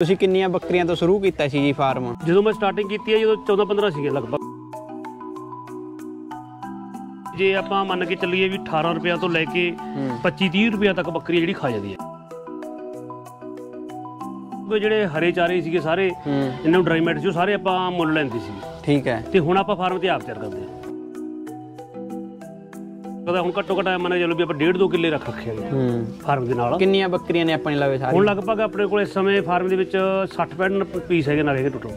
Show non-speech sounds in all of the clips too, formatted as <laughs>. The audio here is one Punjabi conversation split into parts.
ਤੁਸੀਂ ਕਿੰਨੀਆਂ ਬੱਕਰੀਆਂ ਤੋਂ ਸ਼ੁਰੂ ਕੀਤਾ ਸੀ ਜੀ ਫਾਰਮ? ਜਦੋਂ ਮੈਂ ਸਟਾਰਟਿੰਗ ਕੀਤੀ ਹੈ ਜਦੋਂ 14 15 ਸੀਗੇ ਲਗਭਗ। ਜੇ ਆਪਾਂ ਮੰਨ ਕੇ ਚੱਲੀਏ ਵੀ 18 ਰੁਪਿਆ ਤੋਂ ਲੈ ਕੇ 25 30 ਰੁਪਿਆ ਤੱਕ ਬੱਕਰੀ ਜਿਹੜੀ ਖਾ ਜਾਂਦੀ ਹੈ। ਉਹ ਜਿਹੜੇ ਹਰੇ ਚਾਰੇ ਸੀਗੇ ਸਾਰੇ ਇਹਨਾਂ ਨੂੰ ਡਰਾਈ ਮੈਟ ਸੀ ਉਹ ਸਾਰੇ ਆਪਾਂ ਮੁੱਲ ਲੈਂਦੇ ਸੀ। ਠੀਕ ਹੈ। ਤੇ ਹੁਣ ਆਪਾਂ ਫਾਰਮ ਤੇ ਆਪ ਤਿਆਰ ਕਰਦੇ ਹਾਂ। ਕਦਾ ਹੁਣ ਘੱਟੋ ਘੱਟ ਮੰਨ ਚੱਲੋ ਵੀ ਆਪਾਂ 1.5 2 ਕਿੱਲੇ ਰੱਖ ਰੱਖੇ ਹੈਗੇ ਹੂੰ। ਫਾਰਮ ਦੇ ਨਾਲ। ਕਿੰਨੀਆਂ ਬੱਕਰੀਆਂ ਨੇ ਆਪਣੇ ਲਵੇ ਹੁਣ ਸਾਰੀ ਲਗਭਗ ਆਪਣੇ ਕੋਲ ਇਸ ਸਮੇਂ ਫਾਰਮ ਦੇ ਵਿੱਚ 60 65 ਪੀਸ ਹੈਗੇ ਨਾਲ ਹੈਗੇ ਟੋਟਲ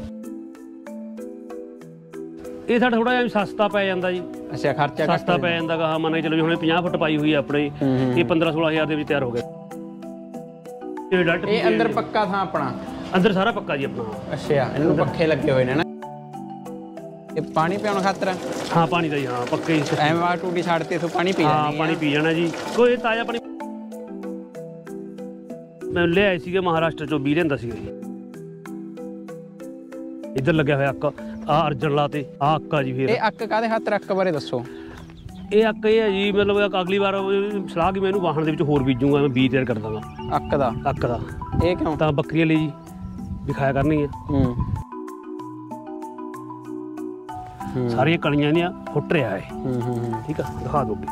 ਇਹ ਸਾਡਾ ਥੋੜਾ ਜਿਹਾ ਸਸਤਾ ਪੈ ਜਾਂਦਾ ਜੀ। ਅੱਛਾ ਖਰਚਾ ਸਸਤਾ ਪੈ ਜਾਂਦਾ ਗਾ ਮੰਨ ਕੇ ਚਲੋ ਵੀ ਹੁਣ ਇਹ 50 ਫੁੱਟ ਪਾਈ ਹੋਈ ਹੈ ਆਪਣੇ। ਇਹ 15 16000 ਦੇ ਵਿੱਚ ਤਿਆਰ ਹੋ ਗਿਆ ਇਹ ਅੰਦਰ ਪੱਕਾ ਥਾਂ ਆਪਣਾ? ਅੰਦਰ ਸਾਰਾ ਪੱਕਾ ਜੀ ਆਪਣਾ। ਅੱਛਾ ਇਹਨੂੰ ਪੱਖੇ ਲੱਗੇ ਹੋਏ ਨੇ ਨਾ। ਇਹ ਪਾਣੀ ਪਿਆਉਣ ਖਾਤਰ? ਹਾਂ ਪਾਣੀ ਦਾ ਜੀ ਹਾਂ ਪੱਕੇ ਹੀ। ਐਵੇਂ ਆ ਟੂਟੀ ਛੱਡ ਤੇ ਇਥੋਂ ਪਾਣੀ ਪੀ ਹਾਂ ਜਾਂਦੀ ਪਾਣੀ ਪੀ ਜਾਣਾ ਜੀ। ਕੋਈ ਤਾਜ਼ਾ ਪਾਣੀ ਮੈਂ ਲੈ ਆਏ ਸੀਗੇ ਮਹਾਰਾਸ਼ਟਰ ਚੋਂ ਵੀ ਲੈਂਦਾ ਸੀਗਾ ਜੀ। ਇੱਧਰ ਲੱਗਿਆ ਹੋਇਆ ਅੱਕ ਆ ਅਰਜਨ ਲਾ ਤੇ ਆ ਅੱਕਾ ਜੀ ਫਿਰ। ਇਹ ਅੱਕ ਕਾਦੇ ਖਾਤਰ ਅੱਕ ਬਾਰੇ ਦੱਸੋ? ਇਹ ਅੱਕ ਇਹ ਹੈ ਜੀ ਮਤਲਬ ਅਗਲੀ ਵਾਰ ਸਲਾਹ ਕਿ ਮੈਂ ਇਹਨੂੰ ਵਾਹਣ ਦੇ ਵਿੱਚ ਹੋਰ ਬੀਜੂਗਾ ਮੈਂ ਬੀਜ ਤਿਆਰ ਕਰ ਦਾਂਗਾ। ਅੱਕ ਦਾ। ਅੱਕ ਦਾ। ਇਹ ਕਿਉਂ? ਤਾਂ ਬੱਕਰੀਆਂ ਲਈ ਜੀ ਦਿਖਾਇਆ ਕਰਨੀ ਹੈ ਹੂੰ। ਸਾਰੀਆਂ ਕਲੀਆਂ ਇਹਦੀਆਂ ਫੁੱਟ ਰਿਹਾ ਹੈ ਹੂੰ ਹੂੰ, ਹੂੰ। ਠੀਕ ਆ? ਦਿਖਾ ਦੋਗੇ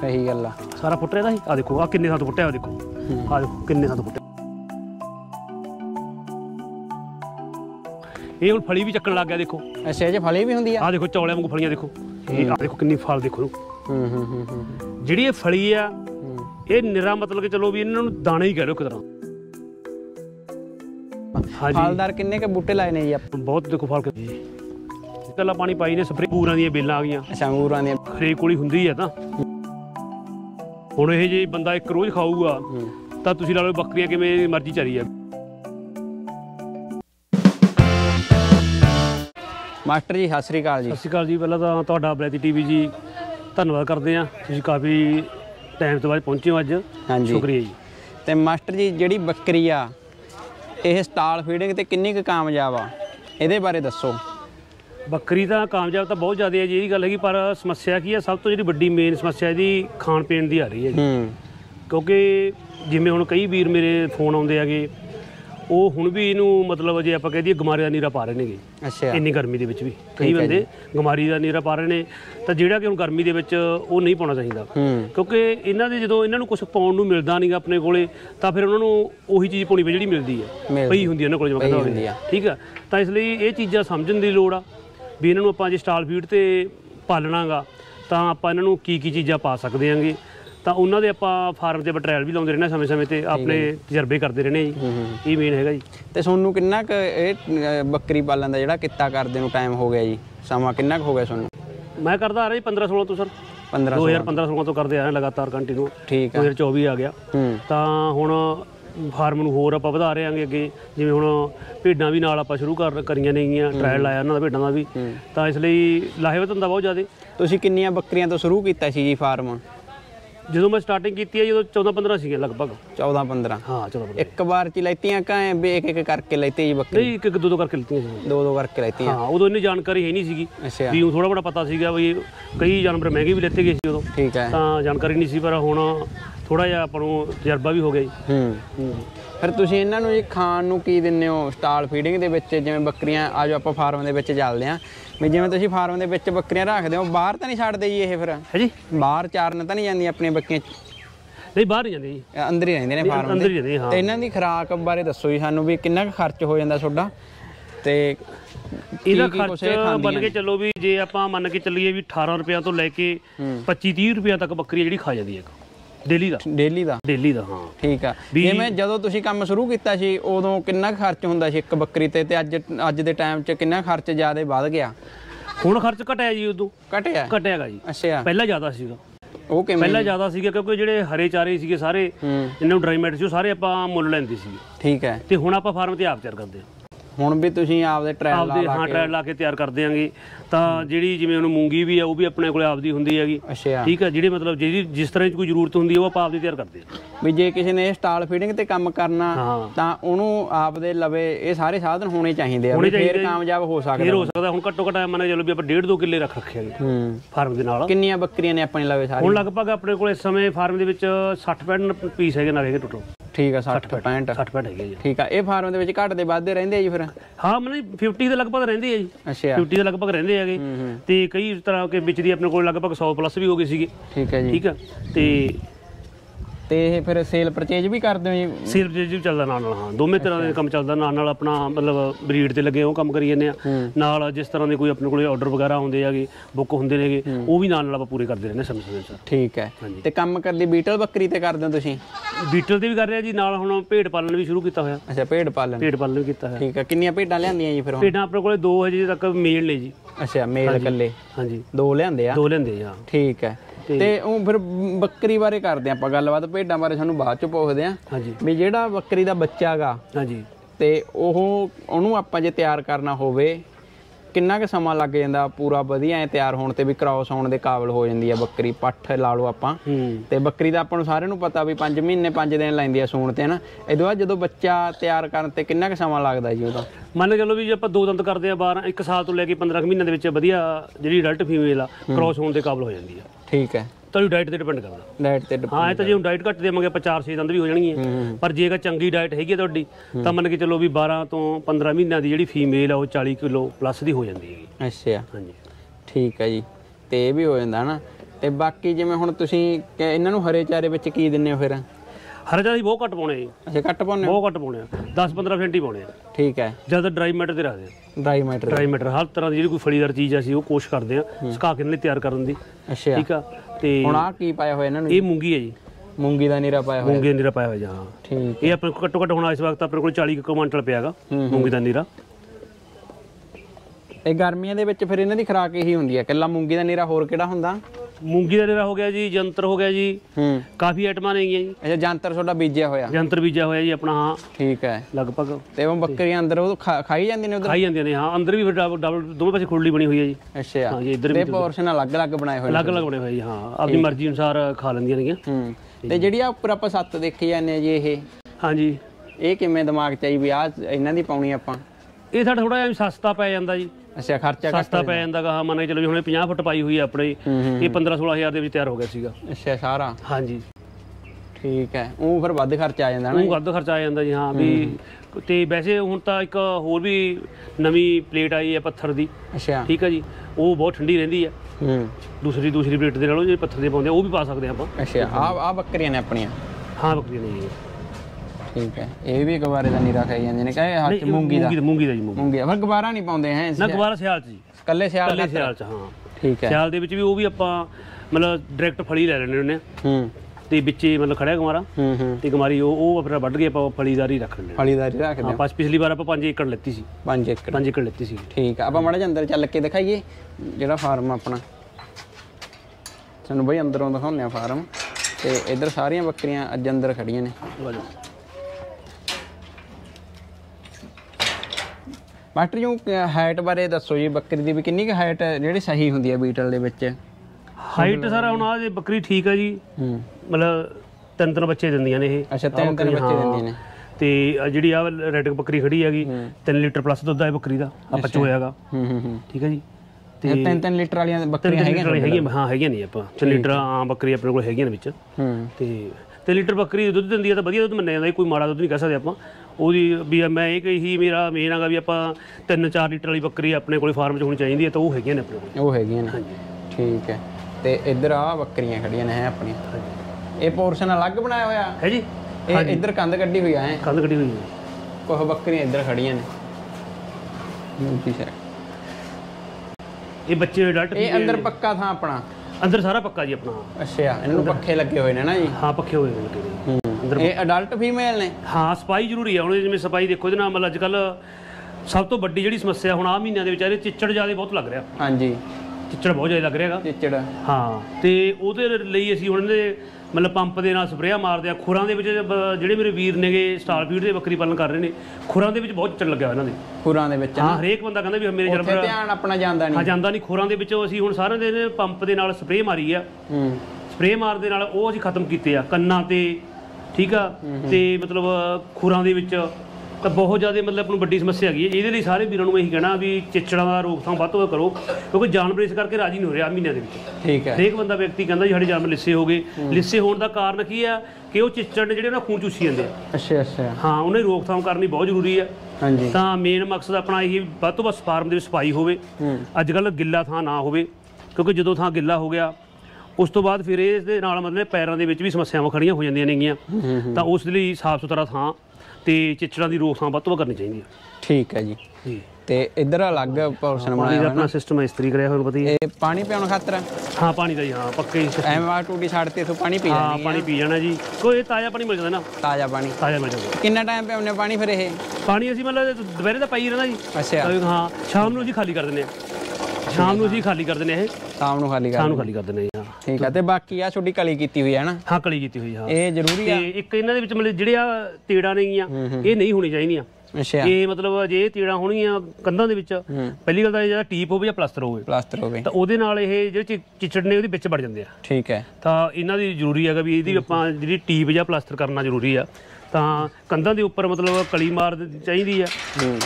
ਸਹੀ ਗੱਲ ਆ। ਸਾਰਾ ਫੁੱਟ ਰਿਹਾ ਸੀ ਆ ਦੇਖੋ ਆ ਕਿੰਨੇ ਥਾਂ ਤੋਂ ਫੁੱਟਿਆ ਦੇਖੋ। ਹੂੰ। ਆ ਦੇਖੋ ਕਿੰਨੇ ਥਾਂ ਤੋਂ ਫੁੱਟਿਆ। ਇਹ ਹੁਣ ਫਲੀ ਵੀ ਚੱਕਣ ਲੱਗ ਗਿਆ ਦੇਖੋ। ਅੱਛਾ ਇਹ ਫਲੀ ਵੀ ਹੁੰਦੀ ਆ? ਆ ਦੇਖੋ ਚੌਲਿਆਂ ਵਾਂਗੂ ਫਲੀਆਂ ਦੇਖੋ। ਇਹ ਆ ਦੇਖੋ ਕਿੰਨੀ ਫਲ ਦੇਖੋ। ਹੂੰ ਹੂੰ ਹੂੰ ਹੂੰ। ਜਿਹੜੀ ਇਹ ਫਲੀ ਆ ਹੂੰ। ਇਹ ਨਿਰਾ ਮਤਲਬ ਕਿ ਚਲੋ ਵੀ ਇਹਨਾਂ ਨੂੰ ਦਾਣੇ ਹੀ ਕਹਿ ਲਓ ਇੱਕ ਤਰ੍ਹਾਂ। ਫਲਦਾਰ ਕਿੰਨੇ ਕੇ ਬੂਟੇ ਲਾਏ ਨੇ ਜੀ ਆਪਾਂ? ਬਹੁਤ ਦੇਖੋ ਫਲ ਜੀ ਪਹਿਲਾਂ ਪਾਣੀ ਪਾਈ ਨੇ ਸਪਰੇ ਪੂਰਾਂ ਦੀਆਂ ਬੇਲਾਂ ਆ ਗਈਆਂ। ਅੱਛਾ ਅੰਗੂਰਾਂ ਦੀਆਂ। ਹਰੇਕ ਕੋਲ ਹੁੰਦੀ ਹੈ ਤਾਂ। ਹੁਣ ਇਹ ਜੇ ਬੰਦਾ ਇੱਕ ਰੋਜ਼ ਖਾਊਗਾ ਤਾਂ ਤੁਸੀਂ ਲਾ ਲਓ ਬੱਕਰੀਆਂ ਕਿਵੇਂ ਮਰਜ਼ੀ ਚਰੀ ਆ। ਮਾਸਟਰ ਜੀ ਸਤਿ ਸ੍ਰੀ ਅਕਾਲ ਜੀ। ਸਤਿ ਸ਼੍ਰੀ ਅਕਾਲ ਜੀ। ਪਹਿਲਾਂ ਤਾਂ ਤੁਹਾਡਾ ਬਲੈਤੀ ਟੀਵੀ ਜੀ ਧੰਨਵਾਦ ਕਰਦੇ ਆ ਤੁਸੀਂ ਕਾਫੀ ਟਾਈਮ ਤੋਂ ਬਾਅਦ ਪਹੁੰਚੇ ਹੋ ਅੱਜ। ਹਾਂਜੀ। ਸ਼ੁਕਰੀਆ ਜੀ। ਤੇ ਮਾਸਟਰ ਜੀ ਜਿਹੜੀ ਬੱਕਰੀ ਆ ਇਹ ਸਟਾਲ ਫੀਡਿੰਗ ਤੇ ਕਿੰਨੀ ਕੁ ਕਾਮਯਾਬ ਆ? ਇਹਦੇ ਬਾਰੇ ਦੱਸੋ। ਬੱਕਰੀ ਤਾਂ ਕਾਮਯਾਬ ਤਾਂ ਬਹੁਤ ਜ਼ਿਆਦਾ ਹੈ ਜੀ ਇਹਦੀ ਗੱਲ ਹੈਗੀ ਪਰ ਸਮੱਸਿਆ ਕੀ ਹੈ? ਸਭ ਤੋਂ ਜਿਹੜੀ ਵੱਡੀ ਮੇਨ ਸਮੱਸਿਆ ਇਹਦੀ ਖਾਣ ਪੀਣ ਦੀ ਆ ਰਹੀ ਹੈ ਜੀ। ਹੂੰ। ਕਿਉਂਕਿ ਜਿਵੇਂ ਹੁਣ ਕਈ ਵੀਰ ਮੇਰੇ ਫੋਨ ਆਉਂਦੇ ਹੈਗੇ ਉਹ ਹੁਣ ਵੀ ਇਹਨੂੰ ਮਤਲਬ ਜੇ ਆਪਾਂ ਕਹਿ ਦਈਏ ਗਮਾਰੇ ਦਾ ਨੀਰਾ ਪਾ ਰਹੇ ਨੇਗੇ। ਅੱਛਾ। ਇੰਨੀ ਗਰਮੀ ਦੇ ਵਿੱਚ ਵੀ। ਕਈ ਬੰਦੇ ਗਮਾਰੀ ਦਾ ਨੀਰਾ ਪਾ ਰਹੇ ਨੇ ਤਾਂ ਜਿਹੜਾ ਕਿ ਹੁਣ ਗਰਮੀ ਦੇ ਵਿੱਚ ਉਹ ਨਹੀਂ ਪਾਉਣਾ ਚਾਹੀਦਾ। ਕਿਉਂਕਿ ਇਹਨਾਂ ਦੇ ਜਦੋਂ ਇਹਨਾਂ ਨੂੰ ਕੁਝ ਪਾਉਣ ਨੂੰ ਮਿਲਦਾ ਨਹੀਂਗਾ ਆਪਣੇ ਕੋਲੇ ਤਾਂ ਫਿਰ ਉਹਨਾਂ ਨੂੰ ਉਹੀ ਚੀਜ਼ ਪਾਉਣੀ ਪਈ ਜਿਹੜੀ ਮਿਲਦੀ ਹੈ। ਪਈ ਹੁੰਦੀ ਹੈ ਉਹਨਾਂ ਕੋਲ ਜਿਵੇਂ ਕਹਿੰਦਾ। ਠੀਕ ਆ? ਤਾਂ ਇਸ ਲਈ ਇਹ ਚੀਜ਼ਾਂ ਸਮਝਣ ਦੀ ਲੋੜ ਆ। ਵੀ ਇਹਨਾਂ ਨੂੰ ਆਪਾਂ ਜੇ ਸਟਾਲ ਫੀਡ ਤੇ ਪਾਲਣਾਗਾ ਤਾਂ ਆਪਾਂ ਇਹਨਾਂ ਨੂੰ ਕੀ ਕੀ ਚੀਜ਼ਾਂ ਪਾ ਸਕਦੇ ਆਂਗੇ ਤਾਂ ਉਹਨਾਂ ਦੇ ਆਪਾਂ ਫਾਰਮ ਤੇ ਟ੍ਰਾਇਲ ਵੀ ਲਾਉਂਦੇ ਰਹਿਣਾ ਸਮੇਂ ਸਮੇਂ ਤੇ ਆਪਣੇ ਤਜਰਬੇ ਕਰਦੇ ਰਹਿਣੇ ਜੀ। ਹੂੰ ਹੂੰ ਇਹ ਮੇਨ ਹੈਗਾ ਜੀ। ਤੇ ਤੁਹਾਨੂੰ ਕਿੰਨਾ ਕੁ ਇਹ ਬੱਕਰੀ ਪਾਲਣ ਦਾ ਜਿਹੜਾ ਕਿੱਤਾ ਕਰਦੇ ਨੂੰ ਟਾਈਮ ਹੋ ਗਿਆ ਜੀ? ਸਮਾਂ ਕਿੰਨਾ ਕੁ ਹੋ ਗਿਆ ਤੁਹਾਨੂੰ ਮੈਂ ਕਰਦਾ ਆ ਰਿਹਾ ਜੀ 15 16 ਤੋਂ ਸਰ। 15 2015 16 ਤੋਂ। ਕਰਦੇ ਆ ਰਹੇ ਹਾਂ ਲਗਾਤਾਰ ਕੰਟੀਨਿਊ ਠੀਕ ਆ। 2024 ਆ ਗਿਆ। ਹੂੰ। ਤਾਂ ਹੁਣ ਫਾਰਮ ਨੂੰ ਹੋਰ ਆਪਾਂ ਵਧਾ ਰਹੇ ਆਂਗੇ ਅੱਗੇ। ਜਿਵੇਂ ਹੁਣ ਭੇਡਾਂ ਵੀ ਨਾਲ ਆਪਾਂ ਸ਼ੁਰੂ ਕਰ ਕਰੀਆਂ ਨੇਗੀਆਂ ਟ੍ਰਾਇਲ ਲਾਇਆ ਉਹਨਾਂ ਦਾ ਭੇਡਾਂ ਦਾ ਵੀ। ਤਾਂ ਇਸ ਲਈ ਲਾਹੇਵੰਦ ਹੁੰਦਾ ਬਹੁਤ ਜ਼ਿਆਦਾ। ਤੁਸੀਂ ਕਿੰਨੀਆਂ ਬੱਕਰੀਆਂ ਤੋਂ ਸ਼ੁਰੂ ਕੀਤਾ ਸੀ ਜੀ ਫਾਰਮ? ਜਦੋਂ ਮੈਂ ਸਟਾਰਟਿੰਗ ਕੀਤੀ ਹੈ ਜਦੋਂ 14 15 ਸੀਗੇ ਲਗਭਗ। 14 15 ਹਾਂ 14 15 ਇੱਕ ਵਾਰ ਚ ਲੈਤੀਆਂ ਕਾਏ ਵੀ ਇੱਕ ਇੱਕ ਕਰਕੇ ਲੈਤੀ ਜੀ ਬੱਕਰੀ? ਨਹੀਂ ਇੱਕ ਇੱਕ ਦੋ ਦੋ ਕਰਕੇ ਲਿੱਤੀਆਂ ਸੀ। ਦੋ ਦੋ ਕਰਕੇ ਲੈਤੀਆਂ। ਹਾਂ ਉਦੋਂ ਇੰਨੀ ਜਾਣਕਾਰੀ ਹੈ ਨਹੀਂ ਸੀਗੀ। ਵੀ ਥੋੜਾ ਬੜਾ ਪਤਾ ਸੀਗਾ ਵੀ ਕਈ ਜਾਨਵਰ ਮਹਿੰਗੇ ਵੀ ਲੈਤੇ ਗਏ ਸੀ ਉਦੋਂ। ਠੀਕ ਹੈ। ਤਾਂ ਜਾਣਕਾਰੀ ਨਹੀਂ ਸੀ ਪਰ ਹੁਣ ਥੋੜਾ ਜਿਹਾ ਆਪਾਂ ਨੂੰ ਤਜਰਬਾ ਵੀ ਹੋ ਗਿਆ ਜੀ। ਹੂੰ ਹੂੰ। ਫਿਰ ਤੁਸੀਂ ਇਹਨਾਂ ਨੂੰ ਜੀ ਖਾਣ ਨੂੰ ਕੀ ਦਿੰਦੇ ਹੋ? ਸਟਾਲ ਫੀਡਿੰਗ ਦੇ ਵਿੱਚ ਜਿਵੇਂ ਬੱਕਰੀਆਂ ਆਜੋ ਆਪਾਂ ਫਾਰਮ ਦੇ ਵਿੱਚ ਚੱਲਦੇ ਆਂ ਵੀ ਜਿਵੇਂ ਤੁਸੀਂ ਫਾਰਮ ਦੇ ਵਿੱਚ ਬੱਕਰੀਆਂ ਰੱਖਦੇ ਹੋ ਬਾਹਰ ਤਾਂ ਨਹੀਂ ਛੱਡਦੇ ਜੀ ਇਹ ਫਿਰ? ਹੈ ਜੀ। ਬਾਹਰ ਚਾਰਨ ਤਾਂ ਨਹੀਂ ਜਾਂਦੀਆਂ ਆਪਣੀਆਂ ਬੱਕਰੀਆਂ? ਨਹੀਂ ਬਾਹਰ ਨਹੀਂ ਜਾਂਦੇ ਜੀ। ਅੰਦਰ ਹੀ ਰਹਿੰਦੇ ਨੇ ਫਾਰਮ ਅੰਦਰ ਹੀ ਦੇ। ਜਾਂਦੇ ਹਾਂ। ਤੇ ਇਹਨਾਂ ਦੀ ਖੁਰਾਕ ਬਾਰੇ ਦੱਸੋ ਜੀ ਸਾਨੂੰ ਵੀ ਕਿੰਨਾ ਕੁ ਖਰਚ ਹੋ ਜਾਂਦਾ ਤੁਹਾਡਾ? ਤੇ ਇਹਦਾ ਖਰਚ ਮੰਨ ਕੇ ਚੱਲੋ ਵੀ ਜੇ ਆਪਾਂ ਮੰਨ ਕੇ ਚੱਲੀਏ ਵੀ 18 ਰੁਪਿਆ ਤੋਂ ਲੈ ਕੇ 25 30 ਰੁਪਿਆ ਤੱਕ ਬੱਕਰੀ ਜਿਹੜੀ ਖਾ ਜਾਂਦੀ ਹੈ ਡੇਲੀ ਦਾ? ਡੇਲੀ ਦਾ। ਡੇਲੀ ਦਾ। ਹਾਂ। ਠੀਕ ਆ। ਜਿਵੇਂ ਜਦੋਂ ਤੁਸੀਂ ਕੰਮ ਸ਼ੁਰੂ ਕੀਤਾ ਸੀ ਉਦੋਂ ਕਿੰਨਾ ਖਰਚ ਹੁੰਦਾ ਸੀ ਇੱਕ ਬੱਕਰੀ ਤੇ? ਤੇ ਅੱਜ ਅੱਜ ਦੇ ਟਾਈਮ 'ਚ ਕਿੰਨਾ ਖਰਚ ਜ਼ਿਆਦਾ ਵੱਧ ਗਿਆ? ਹੁਣ ਖਰਚ ਘਟਿਆ ਜੀ ਉਦੋਂ। ਘਟਿਆ? ਘਟਿਆਗਾ ਜੀ। ਅੱਛਾ। ਪਹਿਲਾਂ ਜ਼ਿਆਦਾ ਸੀਗਾ। ਉਹ ਕਿਵੇਂ ਪਹਿਲਾਂ ਜ਼ਿਆਦਾ ਸੀਗਾ ਕਿਉਂਕਿ ਜਿਹੜੇ ਹਰੇ ਚਾਰੇ ਸੀਗੇ ਸਾਰੇ ਇਹਨਾਂ ਨੂੰ ਡਰਾਈ ਮੈਟ ਸੀ ਸਾਰੇ ਆਪਾਂ ਮੁੱਲ ਲੈਂਦੇ ਸੀ ਠੀਕ ਹੈ। ਤੇ ਹੁਣ ਆਪਾਂ ਫਾਰਮ ਤੇ ਆਪ ਤਿਆਰ ਕਰਦੇ ਹਾਂ। ਹੁਣ ਵੀ ਤੁਸੀਂ ਆਪਦੇ ਟ੍ਰਾਇਲ ਲਾ ਆਪਦੇ ਲਾ ਹਾਂ ਕੇ ਟ੍ਰਾਇਲ ਲਾ ਕੇ ਤਿਆਰ ਕਰਦੇ ਆਂਗੇ। ਤਾਂ ਜਿਹੜੀ ਜਿਵੇਂ ਉਹਨੂੰ ਮੂੰਗੀ ਵੀ ਆ ਉਹ ਵੀ ਆਪਣੇ ਕੋਲੇ ਆਪਦੀ ਹੁੰਦੀ ਹੈਗੀ। ਠੀਕ ਆ ਜਿਹੜੇ ਮਤਲਬ ਜਿਹੜੀ ਜਿਸ ਤਰ੍ਹਾਂ ਦੀ ਕੋਈ ਜ਼ਰੂਰਤ ਹੁੰਦੀ ਹੈ ਉਹ ਆਪਾਂ ਆਪਦੀ ਤਿਆਰ ਕਰਦੇ ਹਾਂ ਵੀ ਜੇ ਕਿਸੇ ਨੇ ਸਟਾਲ ਫੀਡਿੰਗ ਤੇ ਕੰਮ ਕਰਨਾ। ਤਾਂ ਉਹਨੂੰ ਆਪਦੇ ਲਵੇ ਇਹ ਸਾਰੇ ਸਾਧਨ ਹੋਣੇ ਚਾਹੀਦੇ ਆ ਹੋਣੇ ਫੇਰ ਆ। ਕਾਮਯਾਬ ਹੋ ਫੇਰ ਸਕਦਾ ਹੋ ਸਕਦਾ ਹੁਣ ਘੱਟੋ ਘੱਟ ਮੰਨ ਕੇ ਚੱਲੋ ਵੀ ਆਪਾਂ 1.5 2 ਕਿੱਲੇ ਰੱਖ ਰੱਖੇ ਹੂੰ। ਫਾਰਮ ਦੇ ਨਾਲ। ਕਿੰਨੀਆਂ ਬੱਕਰੀਆਂ ਨੇ ਆਪਣੇ ਲਵੇ ਸਾਰੀ ਹੁਣ ਲਗਭਗ ਆਪਣੇ ਕੋਲ ਇਸ ਸਮੇਂ ਫਾਰਮ ਦੇ ਵਿੱਚ 60 65 ਪੀਸ ਹੈਗੇ ਨਾਲ ਹੈਗੇ ਟੋਟਲ ਠੀਕ ਆ 60 65 60 65 ਹੈਗੇ ਜੀ। ਠੀਕ ਆ ਇਹ ਫਾਰਮ ਦੇ ਵਿੱਚ ਘੱਟ ਦੇ ਵੱਧਦੇ ਰਹਿੰਦੇ ਆ ਜੀ ਫਿਰ? ਹਾਂ ਮਤਲਬ 50 ਦੇ ਲਗਭਗ ਰਹਿੰਦੇ ਆ ਜੀ। ਅੱਛਾ। 50 ਦੇ ਲਗਭਗ ਰਹਿੰਦੇ ਹੈਗੇ। ਤੇ ਕਈ ਤਰ੍ਹਾਂ ਕੇ ਵਿੱਚ ਦੀ ਆਪਣੇ ਕੋਲ ਲਗਭਗ 100 ਪਲੱਸ ਵੀ ਹੋ ਗਏ ਸੀਗੇ। ਠੀਕ ਹੈ ਜੀ। ਠੀਕ ਆ ਤੇ ਤੇ ਇਹ ਫਿਰ ਸੇਲ ਪਰਚੇਜ ਵੀ ਕਰਦੇ ਹੋ ਜੀ? ਸੇਲ ਜੇ ਵੀ ਚੱਲਦਾ ਨਾਲ ਨਾਲ ਹਾਂ। ਦੋਵੇਂ ਤਰ੍ਹਾਂ ਦੇ ਕੰਮ ਚੱਲਦਾ ਨਾਲ ਨਾਲ ਆਪਣਾ ਮਤਲਬ ਬਰੀਡ ਤੇ ਲੱਗੇ ਉਹ ਕੰਮ ਕਰੀ ਜਾਂਦੇ ਆ। ਨਾਲ ਜਿਸ ਤਰ੍ਹਾਂ ਦੇ ਕੋਈ ਆਪਣੇ ਕੋਲੇ ਆਰਡਰ ਵਗੈਰਾ ਆਉਂਦੇ ਹੈਗੇ ਬੁੱਕ ਹੁੰਦੇ ਨੇਗੇ ਉਹ ਵੀ ਨਾਲ ਨਾਲ ਆਪਾਂ ਪੂਰੇ ਕਰਦੇ ਰਹਿੰਦੇ ਸਮੇਂ ਸਮੇਂ ਸਿਰ। ਠੀਕ ਹੈ। ਤੇ ਕੰਮ ਕਰਦੀ ਬੀਟਲ ਬੱਕਰੀ ਤੇ ਕਰਦੇ ਹੋ ਤੁਸੀਂ? ਬੀਟਲ ਤੇ ਵੀ ਕਰ ਰਿਹਾ ਜੀ ਨਾਲ ਹੁਣ ਭੇਡ ਪਾਲਣ ਵੀ ਸ਼ੁਰੂ ਕੀਤਾ ਹੋਇਆ। ਅੱਛਾ ਭੇਡ ਪਾਲਣ। ਭੇਡ ਪਾਲਣ ਵੀ ਕੀਤਾ ਹੋਇਆ। ਠੀਕ ਆ ਕਿੰਨੀਆਂ ਭੇਡਾਂ ਲਿਆਂਦੀਆਂ ਜੀ ਫਿਰ ਹੁਣ? ਭੇਡਾਂ ਆਪਣੇ ਕੋਲੇ ਦੋ ਹਜੇ ਤੱਕ ਮੇਲ ਨੇ ਜੀ। ਅੱਛਾ ਮੇਲ ਇਕੱਲੇ। ਹਾਂਜੀ। ਦੋ ਲਿਆਂਦੇ ਆ? ਦੋ ਲੈਂਦੇ ਆ ਠੀਕ ਹੈ ਤੇ ਉਹ ਫਿਰ ਬੱਕਰੀ ਬਾਰੇ ਕਰਦੇ ਆਪਾਂ ਗੱਲਬਾਤ ਭੇਡਾਂ ਬਾਰੇ ਸਾਨੂੰ ਬਾਅਦ ਚ ਪੁੱਛਦੇ ਆ। ਹਾਂਜੀ। ਵੀ ਜਿਹੜਾ ਬੱਕਰੀ ਦਾ ਬੱਚਾ ਹੈਗਾ ਹਾਂਜੀ। ਤੇ ਉਹ ਉਹਨੂੰ ਆਪਾਂ ਜੇ ਤਿਆਰ ਕਰਨਾ ਹੋਵੇ ਕਿੰਨਾ ਕੁ ਸਮਾਂ ਲੱਗ ਜਾਂਦਾ ਪੂਰਾ ਵਧੀਆ ਐ ਤਿਆਰ ਹੋਣ ਤੇ ਵੀ ਕ੍ਰਾਸ ਹੋਣ ਦੇ ਕਾਬਿਲ ਹੋ ਜਾਂਦੀ ਆ ਬੱਕਰੀ ਪੱਠ ਲਾ ਲਓ ਆਪਾਂ। ਤੇ ਬੱਕਰੀ ਦਾ ਆਪਾਂ ਨੂੰ ਸਾਰਿਆਂ ਨੂੰ ਪਤਾ ਵੀ 5 ਮਹੀਨੇ 5 ਦਿਨ ਲੈਂਦੀ ਆ ਸੂਣ ਤੇ ਨਾ ਇਹਦੋਂ ਬਾਅਦ ਜਦੋਂ ਬੱਚਾ ਤਿਆਰ ਕਰਨ ਤੇ ਕਿੰਨਾ ਕੁ ਸਮਾਂ ਲੱਗਦਾ ਜੀ ਉਹਦਾ? ਮੰਨ ਕੇ ਚੱਲੋ ਵੀ ਜੇ ਆਪਾਂ ਦੋ ਦੰਦ ਕਰਦੇ ਆ 12 ਇੱਕ ਸਾਲ ਤੋਂ ਲੈ ਕੇ 15 ਕੁ ਮਹੀਨਿਆਂ ਦੇ ਵਿੱਚ ਵਧੀਆ ਜਿਹੜੀ ਅਡਲਟ ਫੀਮੇਲ ਆ ਕ੍ਰਾਸ ਹੋਣ ਦੇ ਕਾਬਿਲ ਹੋ ਜਾਂਦੀ ਆ। ਠੀਕ ਹੈ। ਤੁਹਾਡੀ ਡਾਈਟ ਤੇ ਡਿਪੈਂਡ ਕਰਦਾ। ਡਾਈਟ ਤੇ depend- ਹਾਂ ਇਹ ਤਾਂ ਜੇ ਹੁਣ ਡਾਈਟ ਘੱਟ ਦੇਵਾਂਗੇ ਆਪਾਂ 4-6 ਦੰਦ ਵੀ ਹੋ ਜਾਣਗੀਆਂ। ਹੂੰ ਪਰ ਜੇ ਅਗਰ ਚੰਗੀ ਡਾਈਟ ਹੈਗੀ ਆ ਤੁਹਾਡੀ ਤਾਂ ਮੰਨ ਕੇ ਚੱਲੋ ਵੀ 12 ਤੋਂ 15 ਮਹੀਨਿਆਂ ਦੀ ਜਿਹੜੀ ਫੀਮੇਲ ਆ ਉਹ 40 ਕਿਲੋ ਪਲੱਸ ਦੀ ਹੋ ਜਾਂਦੀ ਹੈਗੀ। ਅੱਛਾ। ਹਾਂਜੀ। ਠੀਕ ਹੈ ਜੀ। ਤੇ ਇਹ ਵੀ ਹੋ ਜਾਂਦਾ ਨਾ ਤੇ ਬਾਕੀ ਜਿਵੇਂ ਹੁਣ ਤੁਸੀਂ ਕਿ ਇਹਨਾਂ ਨੂੰ ਹਰੇ ਚਾਰੇ ਵਿੱਚ ਕੀ ਦਿੰਨੇ ਹੋ ਫਿਰ? ਹਰ ਹੀ ਬਹੁਤ ਘੱਟ ਪਾਉਣੇ ਆ ਜੀ। ਅੱਛਾ ਕੱਟ ਪਾਉਂਦੇ ਹੋ? ਬਹੁਤ ਘੱਟ ਪਾਉਣੇ ਆ। 10-15% ਹੀ ਪਾਉਣੇ ਆ। ਠੀਕ ਹੈ ਜ਼ਿਆਦਾ ਡਰਾਈ ਮੈਟਰ ਤੇ ਰੱਖਦੇ ਆ ਡਰਾਈ ਮੈਟਰ ਡਰਾਈ ਮੈਟਰ ਹਰ ਤਰ੍ਹਾਂ ਦੀ ਜਿਹੜੀ ਕੋਈ ਫਲੀਦਾਰ ਚੀਜ਼ ਆ ਅਸੀਂ ਉਹ ਕੋਸ਼ਿਸ਼ ਕਰਦੇ ਆ ਸੁਕਾ ਕੇ ਇਹਨਾਂ ਲਈ ਤਿਆਰ ਕਰਨ ਦੀ। ਅੱਛਾ। ਠੀਕ ਆ। ਤੇ ਹੁਣ ਆ ਕੀ ਪਾਇਆ ਹੋਇਆ ਇਹਨਾਂ ਨੂੰ ਇਹ ਮੂੰਗੀ ਹੈ ਜੀ। ਮੂੰਗੀ ਦਾ ਨੀਰਾ ਪਾਇਆ ਹੋਇਆ। ਮੂੰਗੀ ਦਾ ਨੀਰਾ ਪਾਇਆ ਹੋਇਆ ਜੀ ਹਾਂ। ਠੀਕ ਇਹ ਆਪਣੇ ਕੋਲ ਘੱਟੋ ਘੱਟ ਹੁਣ ਇਸ ਵਕਤ ਆਪਣੇ ਕੋਲ 40 ਕੁ ਕੁਇੰਟਲ ਪਿਆਗਾ ਮੂੰਗੀ ਦਾ ਨੀਰਾ ਇਹ ਗਰਮੀਆਂ ਦੇ ਵਿੱਚ ਫਿਰ ਇਹਨਾਂ ਦੀ ਖੁਰਾਕ ਇਹੀ ਹੁੰਦੀ ਹੈ ਕੱਲਾ ਮੂੰਗੀ ਦਾ ਨੀਰਾ ਹੋਰ ਕਿਹੜਾ ਹੁੰਦਾ? ਮੂੰਗੀ ਦਾ ਨੀਰਾ ਹੋ ਗਿਆ ਜੀ ਜੰਤਰ ਹੋ ਗਿਆ ਜੀ। ਹੂੰ। ਕਾਫੀ ਆਈਟਮਾਂ ਨੇਗੀਆਂ ਜੀ। ਅੱਛਾ ਜਾਂਤਰ ਤੁਹਾਡਾ ਬੀਜਿਆ ਹੋਇਆ? ਜੰਤਰ ਬੀਜਿਆ ਹੋਇਆ ਜੀ ਆਪਣਾ ਹਾਂ। ਠੀਕ ਹੈ। ਲਗਭਗ। ਤੇ ਉਹ ਬੱਕਰੀਆਂ ਅੰਦਰ ਉਹ ਖਾ- ਖਾਈ ਜਾਂਦੀਆਂ ਨੇ ਉਧਰ? ਖਾਈ ਜਾਂਦੀਆਂ ਨੇ ਹਾਂ। ਅੰਦਰ ਵੀ ਫਿਰ ਡਬਲ ਡਬਲ ਦੋਵੇਂ ਪਾਸੇ ਖੁਰਲੀ ਬਣੀ ਹੋਈ ਹੈ ਜੀ। ਅੱਛਾ। ਹਾਂ ਜੀ ਇੱਧਰ ਵੀ ਤੇ ਪੋਰਸ਼ਨ ਅਲੱਗ-ਅਲੱਗ ਬਣਾਏ ਹੋਏ ਨੇ? ਅਲੱਗ ਅਲੱਗ ਬਣੇ ਹੋਏ ਜੀ ਹਾਂ। ਆਪਣੀ ਮਰਜ਼ੀ ਅਨੁਸਾਰ ਖਾ ਲੈਂਦੀਆਂ ਨੇਗੀਆਂ। ਹੂੰ। ਤੇ ਜਿਹੜੀ ਆ ਉੱਪਰ ਆਪਾਂ ਸੱਤ ਦੇਖੀ ਜਾਂਦੇ ਆ ਜੀ ਇਹ? ਹਾਂਜੀ ਇਹ ਕਿਵੇਂ ਦਿਮਾਗ ਚ ਆਈ ਵੀ ਆ ਇਹਨਾਂ ਦੀ ਪਾਉਣੀ ਆਪਾਂ? ਇਹ ਸਾਡਾ ਥੋੜਾ ਜਿਹਾ ਸਸਤਾ ਪੈ ਜਾਂਦਾ ਜੀ। ਅੱਛਾ ਖਰਚਾ ਘੱਟ ਸਸਤਾ ਪੈ ਜਾਂਦਾ ਗਾ ਮੰਨ ਕੇ ਚਲੋ ਵੀ ਹੁਣੇ 50 ਫੁੱਟ ਪਾਈ ਹੋਈ ਹੈ ਆਪਣੇ ਇਹ 15 16000 ਦੇ ਵਿੱਚ ਤਿਆਰ ਹੋ ਗਿਆ ਸੀਗਾ। ਅੱਛਾ ਸਾਰਾ? ਹਾਂਜੀ। ਠੀਕ ਹੈ ਉਹ ਫਿਰ ਵੱਧ ਖਰਚਾ ਆ ਜਾਂਦਾ ਨਾ ਉਹ ਗੱਦ ਖਰਚਾ ਆ ਜਾਂਦਾ ਜੀ ਹਾਂ ਵੀ ਤੇ ਵੈਸੇ ਹੁਣ ਤਾਂ ਇੱਕ ਹੋਰ ਵੀ ਨਵੀਂ ਪਲੇਟ ਆਈ ਹੈ ਪੱਥਰ ਦੀ। ਅੱਛਾ। ਠੀਕ ਹੈ ਜੀ ਉਹ ਬਹੁਤ ਠੰਡੀ ਰਹਿੰਦੀ ਹੈ। ਹੂੰ। ਦੂਸਰੀ ਦੂਸਰੀ ਪਲੇਟ ਦੇ ਨਾਲੋਂ ਜਿਹੜੇ ਪੱਥਰ ਦੇ ਪਾਉਂਦੇ ਆ ਉਹ ਵੀ ਪਾ ਸਕਦੇ ਆ ਆਪਾਂ। ਅੱਛਾ ਆ ਆ ਬੱਕਰੀਆਂ ਨੇ ਆਪਣੀਆਂ? ਹਾਂ ਬੱਕਰੀ ਨਹੀਂ ਜੀ। ਠੀਕ ਹੈ। ਇਹ ਵੀ ਗਵਾਰੇ ਦਾ ਨੀਰਾ ਖਾਈ ਜਾਂਦੇ ਨੇ ਕਹੇ ਹੱਥ ਮੂੰਗੀ ਦਾ। ਮੂੰਗੀ ਦਾ ਜੀ ਮੂੰਗੀ। ਦਾ। ਫਿਰ ਗਵਾਰਾ ਨਹੀਂ ਪਾਉਂਦੇ ਹੈ ਨਾ ਗਵਾਰਾ ਸਿਆਲ ਚ ਜੀ। ਕੱਲੇ ਸਿਆਲ ਕੱਲੇ ਸਿਆਲ ਚ ਹਾਂ। ਠੀਕ ਹੈ। ਸਿਆਲ ਦੇ ਵਿੱਚ ਵੀ ਉਹ ਵੀ ਆਪਾਂ ਮਤਲਬ ਡਾਇਰੈਕਟ ਫਲੀ ਲੈ ਲੈਣੇ ਆ। ਹੂੰ। ਤੇ ਵਿੱਚੇ ਮਤਲਬ ਖੜਿਆ ਗਮਾਰਾ ਹੂੰ ਹੂੰ। ਤੇ ਗਮਾਰੀ ਉਹ ਉਹ ਫਿਰ ਵੱਢ ਕੇ ਆਪਾਂ ਫਲੀਦਾਰੀ ਰੱਖ ਲੈਂਦੇ ਫਲੀਦਾਰੀ ਰੱਖ ਹਾਂ ਪਾਸ ਪਿਛਲੀ ਵਾਰ ਆਪਾਂ 5 ਏਕੜ ਲੈਤੀ ਸੀ। 5 ਏਕੜ। 5 ਏਕੜ ਲੈਤੀ ਸੀ। ਠੀਕ ਆ। ਆਪਾਂ ਮਾੜਾ ਜਿਹਾ ਅੰਦਰ ਚੱਲ ਕੇ ਦਿਖਾਈਏ ਜਿਹੜਾ ਫਾਰਮ ਆਪਣਾ। ਤੁਹਾਨੂੰ ਬਈ ਅੰਦਰੋਂ ਦਿਖਾਉਂਦੇ ਆ ਫਾਰਮ। ਤੇ ਇੱਧਰ ਸਾਰੀਆਂ ਬੱਕਰੀਆਂ ਅੱਜ ਅੰਦਰ ਖੜੀਆਂ ਨੇ। ਮਾਸਟਰ ਜੀ ਹਾਈਟ ਬਾਰੇ ਦੱਸੋ ਜੀ ਬੱਕਰੀ ਦੀ ਵੀ ਕਿੰਨੀ ਕੁ ਹਾਈਟ ਜਿਹੜੀ ਸਹੀ ਹੁੰਦੀ ਹੈ ਬੀਟਲ ਦੇ ਵਿੱਚ? ਹਾਈਟ ਸਰ ਹੁਣ ਆ ਜੇ ਬੱਕਰੀ ਠੀਕ ਹੈ ਜੀ ਮਤਲਬ ਤਿੰਨ ਤਿੰਨ ਬੱਚੇ ਦਿੰਦੀਆਂ ਨੇ ਇਹ। ਅੱਛਾ ਤਿੰਨ ਤਿੰਨ ਬੱਚੇ ਦਿੰਦੀਆਂ ਨੇ। ਤੇ ਜਿਹੜੀ ਆ ਰੈਡ ਬੱਕਰੀ ਖੜੀ ਹੈਗੀ 3 ਲੀਟਰ ਪਲੱਸ ਦੁੱਧ ਆ ਬੱਕਰੀ ਦਾ ਆਪਾਂ ਚੋਇਆਗਾ। ਹੂੰ ਹੂੰ ਹੂੰ। ਠੀਕ ਹੈ ਜੀ। ਤੇ ਇਹ ਤਿੰਨ ਤਿੰਨ ਲੀਟਰ ਵਾਲੀਆਂ ਬੱਕਰੀਆਂ ਹੈਗੀਆਂ ਹਾਂ ਹੈਗੀਆਂ ਨਹੀਂ ਆਪਾਂ। 3 ਲੀਟਰ ਆਮ ਬੱਕਰੀ ਆਪਣੇ ਕੋਲ ਹੈਗੀਆਂ ਨੇ ਵਿੱਚ। ਹੂੰ। ਤੇ ਤੇ ਲੀਟਰ ਬੱਕਰੀ ਦੁੱਧ ਦਿੰਦੀ ਹੈ ਤਾਂ ਵਧੀਆ ਦੁੱਧ ਮੰਨਿਆ ਜਾਂਦਾ ਕੋਈ ਮਾੜਾ ਦੁੱਧ ਨਹੀਂ ਕਹਿ ਸਕਦੇ ਆਪਾਂ। ਉਹਦੀ ਵੀ ਮੈਂ ਇਹ ਕਹੀ ਮੇਰਾ ਮੇਨ ਹੈਗਾ ਵੀ ਆਪਾਂ 3-4 ਲੀਟਰ ਵਾਲੀ ਬੱਕਰੀ ਆਪਣੇ ਕੋਲੇ ਫਾਰਮ 'ਚ ਹੋਣੀ ਚਾਹੀਦੀ ਹੈ ਤਾਂ ਉਹ ਹੈਗੀਆਂ ਨੇ ਆਪਣੇ ਕੋਲ। ਉਹ ਹੈਗੀਆਂ ਨੇ। ਠੀਕ ਹੈ। ਤੇ ਇੱਧਰ ਆ ਬੱਕਰੀਆਂ ਖੜੀਆਂ ਨੇ ਹੈ ਆਪਣੀਆਂ। ਇਹ ਪੋਰਸ਼ਨ ਅਲੱਗ ਬਣਾਇਆ ਹੋਇਆ? ਹੈ ਜੀ। ਇਹ ਇੱਧਰ ਕੰਧ ਕੱਢੀ ਹੋਈ ਆ ਹੈ? ਕੰਧ ਕੱਢੀ ਹੋਈ ਹੈ ਕੋਹ ਬੱਕਰੀਆਂ ਇੱਧਰ ਖੜੀਆਂ ਨੇ। ਦੂਜੀ side। ਇਹ ਬੱਚੇ ਅਡਲਟ ਇਹ ਅੰਦਰ ਪੱਕਾ ਥਾਂ ਆਪਣਾ? ਅੰਦਰ ਸਾਰਾ ਪੱਕਾ ਜੀ ਆਪਣਾ। ਅੱਛਾ ਇਹਨਾਂ ਨੂੰ ਪੱਖੇ ਲੱਗੇ ਹੋਏ ਨੇ ਨਾ ਜੀ? ਹਾਂ ਪੱਖੇ ਹੋਏ ਲੱਗੇ ਨੇ। ਇਹ ਅਡਲਟ ਫੀਮੇਲ ਨੇ। ਹਾਂ ਸਫ਼ਾਈ ਜ਼ਰੂਰੀ ਹੈ ਹੁਣ ਜਿਵੇਂ ਸਫ਼ਾਈ ਦੇਖੋ ਇਹਦੇ ਨਾਲ ਮਤਲਬ ਅੱਜ ਕੱਲ ਸਭ ਤੋਂ ਵੱਡੀ ਜਿਹੜੀ ਸਮੱਸਿਆ ਹੁਣ ਆ ਮਹੀਨਿਆਂ ਦੇ ਵਿੱਚ ਆ ਚਿੱਚੜ ਜ਼ਿਆਦਾ ਬਹੁਤ ਲੱਗ ਰਿਹਾ। ਹਾਂਜੀ। ਚਿੱਚੜ ਬਹੁਤ ਜ਼ਿਆਦਾ ਲੱਗ ਰਿਹਾਗਾ ਚਿੱਚੜ। ਹਾਂ ਤੇ ਉਹਦੇ ਲਈ ਅਸੀਂ ਹੁਣ ਇਹਦੇ ਮਤਲਬ ਪੰਪ ਦੇ ਨਾਲ ਸਪਰੇਅ ਮਾਰਦੇ ਆ। ਖੁਰਾਂ ਦੇ ਵਿੱਚ ਜਿਹੜੇ ਮੇਰੇ ਵੀਰ ਨੇਗੇ ਸਟਾਲ ਫੀਡ ਦੇ ਬੱਕਰੀ ਪਾਲਣ ਕਰ ਰਹੇ ਨੇ ਖੁਰਾਂ ਦੇ ਵਿੱਚ ਬਹੁਤ ਚਿੱਚੜ ਲੱਗਿਆ ਇਹਨਾਂ ਦੇ। ਖੁਰਾਂ ਦੇ ਵਿੱਚ ਹਾਂ ਹਰੇਕ ਬੰਦਾ ਕਹਿੰਦਾ ਵੀ ਮੇਰੇ ਉੱਥੇ ਜਨਮ ਧਿਆਨ ਆਪਣਾ ਜਾਂਦਾ ਹਾਂ ਨਹੀਂ ਜਾਂਦਾ ਨਹੀਂ। ਖੁਰਾਂ ਦੇ ਵਿੱਚੋਂ ਅਸੀਂ ਹੁਣ ਸਾਰਿਆਂ ਦੇ ਪੰਪ ਦੇ ਨਾਲ ਸਪਰੇਅ ਮਾਰੀ ਆ। ਹੂੰ। ਸਪਰੇਅ ਮਾਰ ਦੇ ਨਾਲ ਉਹ ਅਸੀਂ ਖਤਮ ਕੀਤੇ ਆ। ਕੰਨਾਂ ਤੇ ਠੀਕ ਆ? ਤੇ ਮਤਲਬ ਖੁਰਾਂ ਦੇ ਵਿੱਚ ਤਾਂ ਬਹੁਤ ਜ਼ਿਆਦਾ ਮਤਲਬ ਆਪਾਂ ਨੂੰ ਵੱਡੀ ਸਮੱਸਿਆ ਹੈਗੀ ਹੈ। ਇਹਦੇ ਲਈ ਸਾਰੇ ਵੀਰਾਂ ਨੂੰ ਇਹੀ ਕਹਿਣਾ ਵੀ ਚਿੱਚੜਾਂ ਦਾ ਰੋਕਥਾਮ ਵੱਧ ਤੋਂ ਵੱਧ ਕਰੋ ਕਿਉਂਕਿ ਜਾਨਵਰ ਇਸ ਕਰਕੇ ਰਾਜੀ ਨਹੀਂ ਹੋ ਰਿਹਾ ਮਹੀਨਿਆਂ ਦੇ ਵਿੱਚ। ਠੀਕ ਹੈ। ਹਰੇਕ ਬੰਦਾ ਵਿਅਕਤੀ ਕਹਿੰਦਾ ਜੀ ਸਾਡੇ ਜਾਨਵਰ ਲਿੱਸੇ ਹੋ ਗਏ। ਲਿੱਸੇ ਹੋਣ ਦਾ ਕਾਰਨ ਕੀ ਆ ਕਿ ਉਹ ਚਿੱਚੜ ਨੇ ਜਿਹੜੇ ਨਾ ਖੂਨ ਚੂਸੀ ਜਾਂਦੇ ਆ। ਅੱਛਾ ਅੱਛਾ। ਹਾਂ ਉਹਨਾਂ ਦੀ ਰੋਕਥਾਮ ਕਰਨੀ ਬਹੁਤ ਜ਼ਰੂਰੀ ਆ ਹਾਂਜੀ। ਤਾਂ ਮੇਨ ਮਕਸਦ ਆਪਣਾ ਇਹੀ ਵੱਧ ਤੋਂ ਵੱਧ ਫਾਰਮ ਦੇ ਵਿੱਚ ਸਫ਼ਾਈ ਹੋਵੇ। ਹੂੰ। ਅੱਜ ਕੱਲ ਗਿੱਲਾ ਥਾਂ ਨਾ ਹੋਵੇ ਕਿਉਂਕਿ ਜਦੋਂ ਥਾਂ ਗਿੱਲਾ ਹੋ ਗਿਆ ਉਸ ਤੋਂ ਬਾਅਦ ਫਿਰ ਇਸ ਦੇ ਨਾਲ ਮਤਲਬ ਪੈਰਾਂ ਦੇ ਵਿੱਚ ਵੀ ਸਮੱਸਿਆਵਾਂ ਖੜੀਆਂ ਹੋ ਜਾਂਦੀਆਂ ਨੇਗੀਆਂ। ਤਾਂ ਉਸ ਦੇ ਲਈ ਸਾਫ਼ ਸੁਥਰਾ ਥਾਂ ਤੇ ਚਿੱਚੜਾਂ ਦੀ ਰੋਕਥਾਮ ਵੱਧ ਤੋਂ ਵੱਧ ਕਰਨੀ ਚਾਹੀਦੀ ਹੈ ਠੀਕ ਹੈ ਜੀ। ਜੀ। ਤੇ ਇੱਧਰ ਅਲੱਗ ਪੋਰਸ਼ਨ ਬਣਾਇਆ ਦਾ ਹੋਇਆ ਆਪਣਾ ਸਿਸਟਮ ਇਸ ਤਰੀਕੇ ਰਿਹਾ ਤੁਹਾਨੂੰ ਪਤਾ ਹੀ ਹੈ ਇਹ ਪਾਣੀ ਪਿਆਉਣ ਖਾਤਰ? ਹਾਂ ਪਾਣੀ ਦਾ ਹੀ ਹਾਂ ਪੱਕੇ ਹੀ। ਐਵੇਂ ਆ ਟੂਟੀ ਛੱਡ ਤੇ ਇਥੋਂ ਪਾਣੀ ਪੀ ਹਾਂ ਜਾਂਦੀ ਪਾਣੀ ਪੀ ਜਾਣਾ ਜੀ। ਕੋਈ ਤਾਜ਼ਾ ਪਾਣੀ ਮਿਲ ਜਾਂਦਾ ਨਾ। ਤਾਜ਼ਾ ਪਾਣੀ। ਤਾਜ਼ਾ ਮਿਲ ਜਾਂਦਾ। ਕਿੰਨਾ ਟਾਈਮ ਪਿਆਉਂਦੇ ਪਾਣੀ ਫਿਰ ਇਹ? ਪਾਣੀ ਅਸੀਂ ਮਤਲਬ ਦੁਪਹਿਰੇ ਤਾਂ ਪਾਈ ਰਹਿੰਦਾ ਜੀ। ਅੱਛਾ। ਹਾਂ ਸ਼ਾਮ ਨੂੰ ਅਸੀਂ ਖਾਲੀ ਕਰ ਦਿੰਦੇ ਆ ਸ਼ਾਮ ਨੂੰ ਅਸੀਂ ਖਾਲੀ ਕਰ ਦਿੰਦੇ ਇਹ। ਸ਼ਾਮ ਨੂੰ ਖਾਲੀ ਸ਼ਾਮ ਕਰ ਨੂੰ ਖਾਲੀ ਕਰ ਦਿੰਦੇ ਆ ਹਾਂ। ਠੀਕ ਆ ਤੇ ਬਾਕੀ ਆ ਛੋਟੀ ਕਲੀ ਕੀਤੀ ਹੋਈ ਹੈ ਨਾ ਹਾਂ ਕਲੀ ਕੀਤੀ ਹੋਈ ਹਾਂ। ਇਹ ਜ਼ਰੂਰੀ ਆ। ਤੇ ਇੱਕ ਇਹਨਾਂ ਦੇ ਵਿੱਚ ਮਤਲਬ ਜਿਹੜੇ ਆ ਤੀੜਾਂ ਨੇਗੀਆਂ ਇਹ ਨਹੀਂ ਹੋਣੀ ਚਾਹੀਦੀਆਂ। ਅੱਛਾ। ਇਹ ਮਤਲਬ ਜੇ ਤੀੜਾਂ ਹੋਣਗੀਆਂ ਕੰਧਾਂ ਦੇ ਵਿੱਚ ਪਹਿਲੀ ਗੱਲ ਤਾਂ ਇਹ ਜਿਹੜਾ ਟੀਪ ਹੋਵੇ ਜਾਂ ਪਲਸਤਰ ਹੋਵੇ ਪਲਾਸਟਰ ਹੋਵੇ। ਤਾਂ ਉਹਦੇ ਨਾਲ ਇਹ ਜਿਹੜੇ ਚਿੱਚੜ ਨੇ ਉਹਦੇ ਵਿੱਚ ਵੜ ਜਾਂਦੇ ਆ। ਠੀਕ ਹੈ। ਤਾਂ ਇਹਨਾਂ ਦੀ ਜ਼ਰੂਰੀ ਹੈਗਾ ਵੀ ਇਹਦੀ ਆਪਾਂ ਜਿਹੜੀ ਟੀਪ ਜਾਂ ਪਲਾਸਟਰ ਕਰਨਾ ਜ਼ਰੂਰੀ ਆ। ਤਾਂ ਕੰਧਾਂ ਦੇ ਉੱਪਰ ਮਤਲਬ ਕਲੀ ਮਾਰ ਚਾਹੀਦੀ ਆ।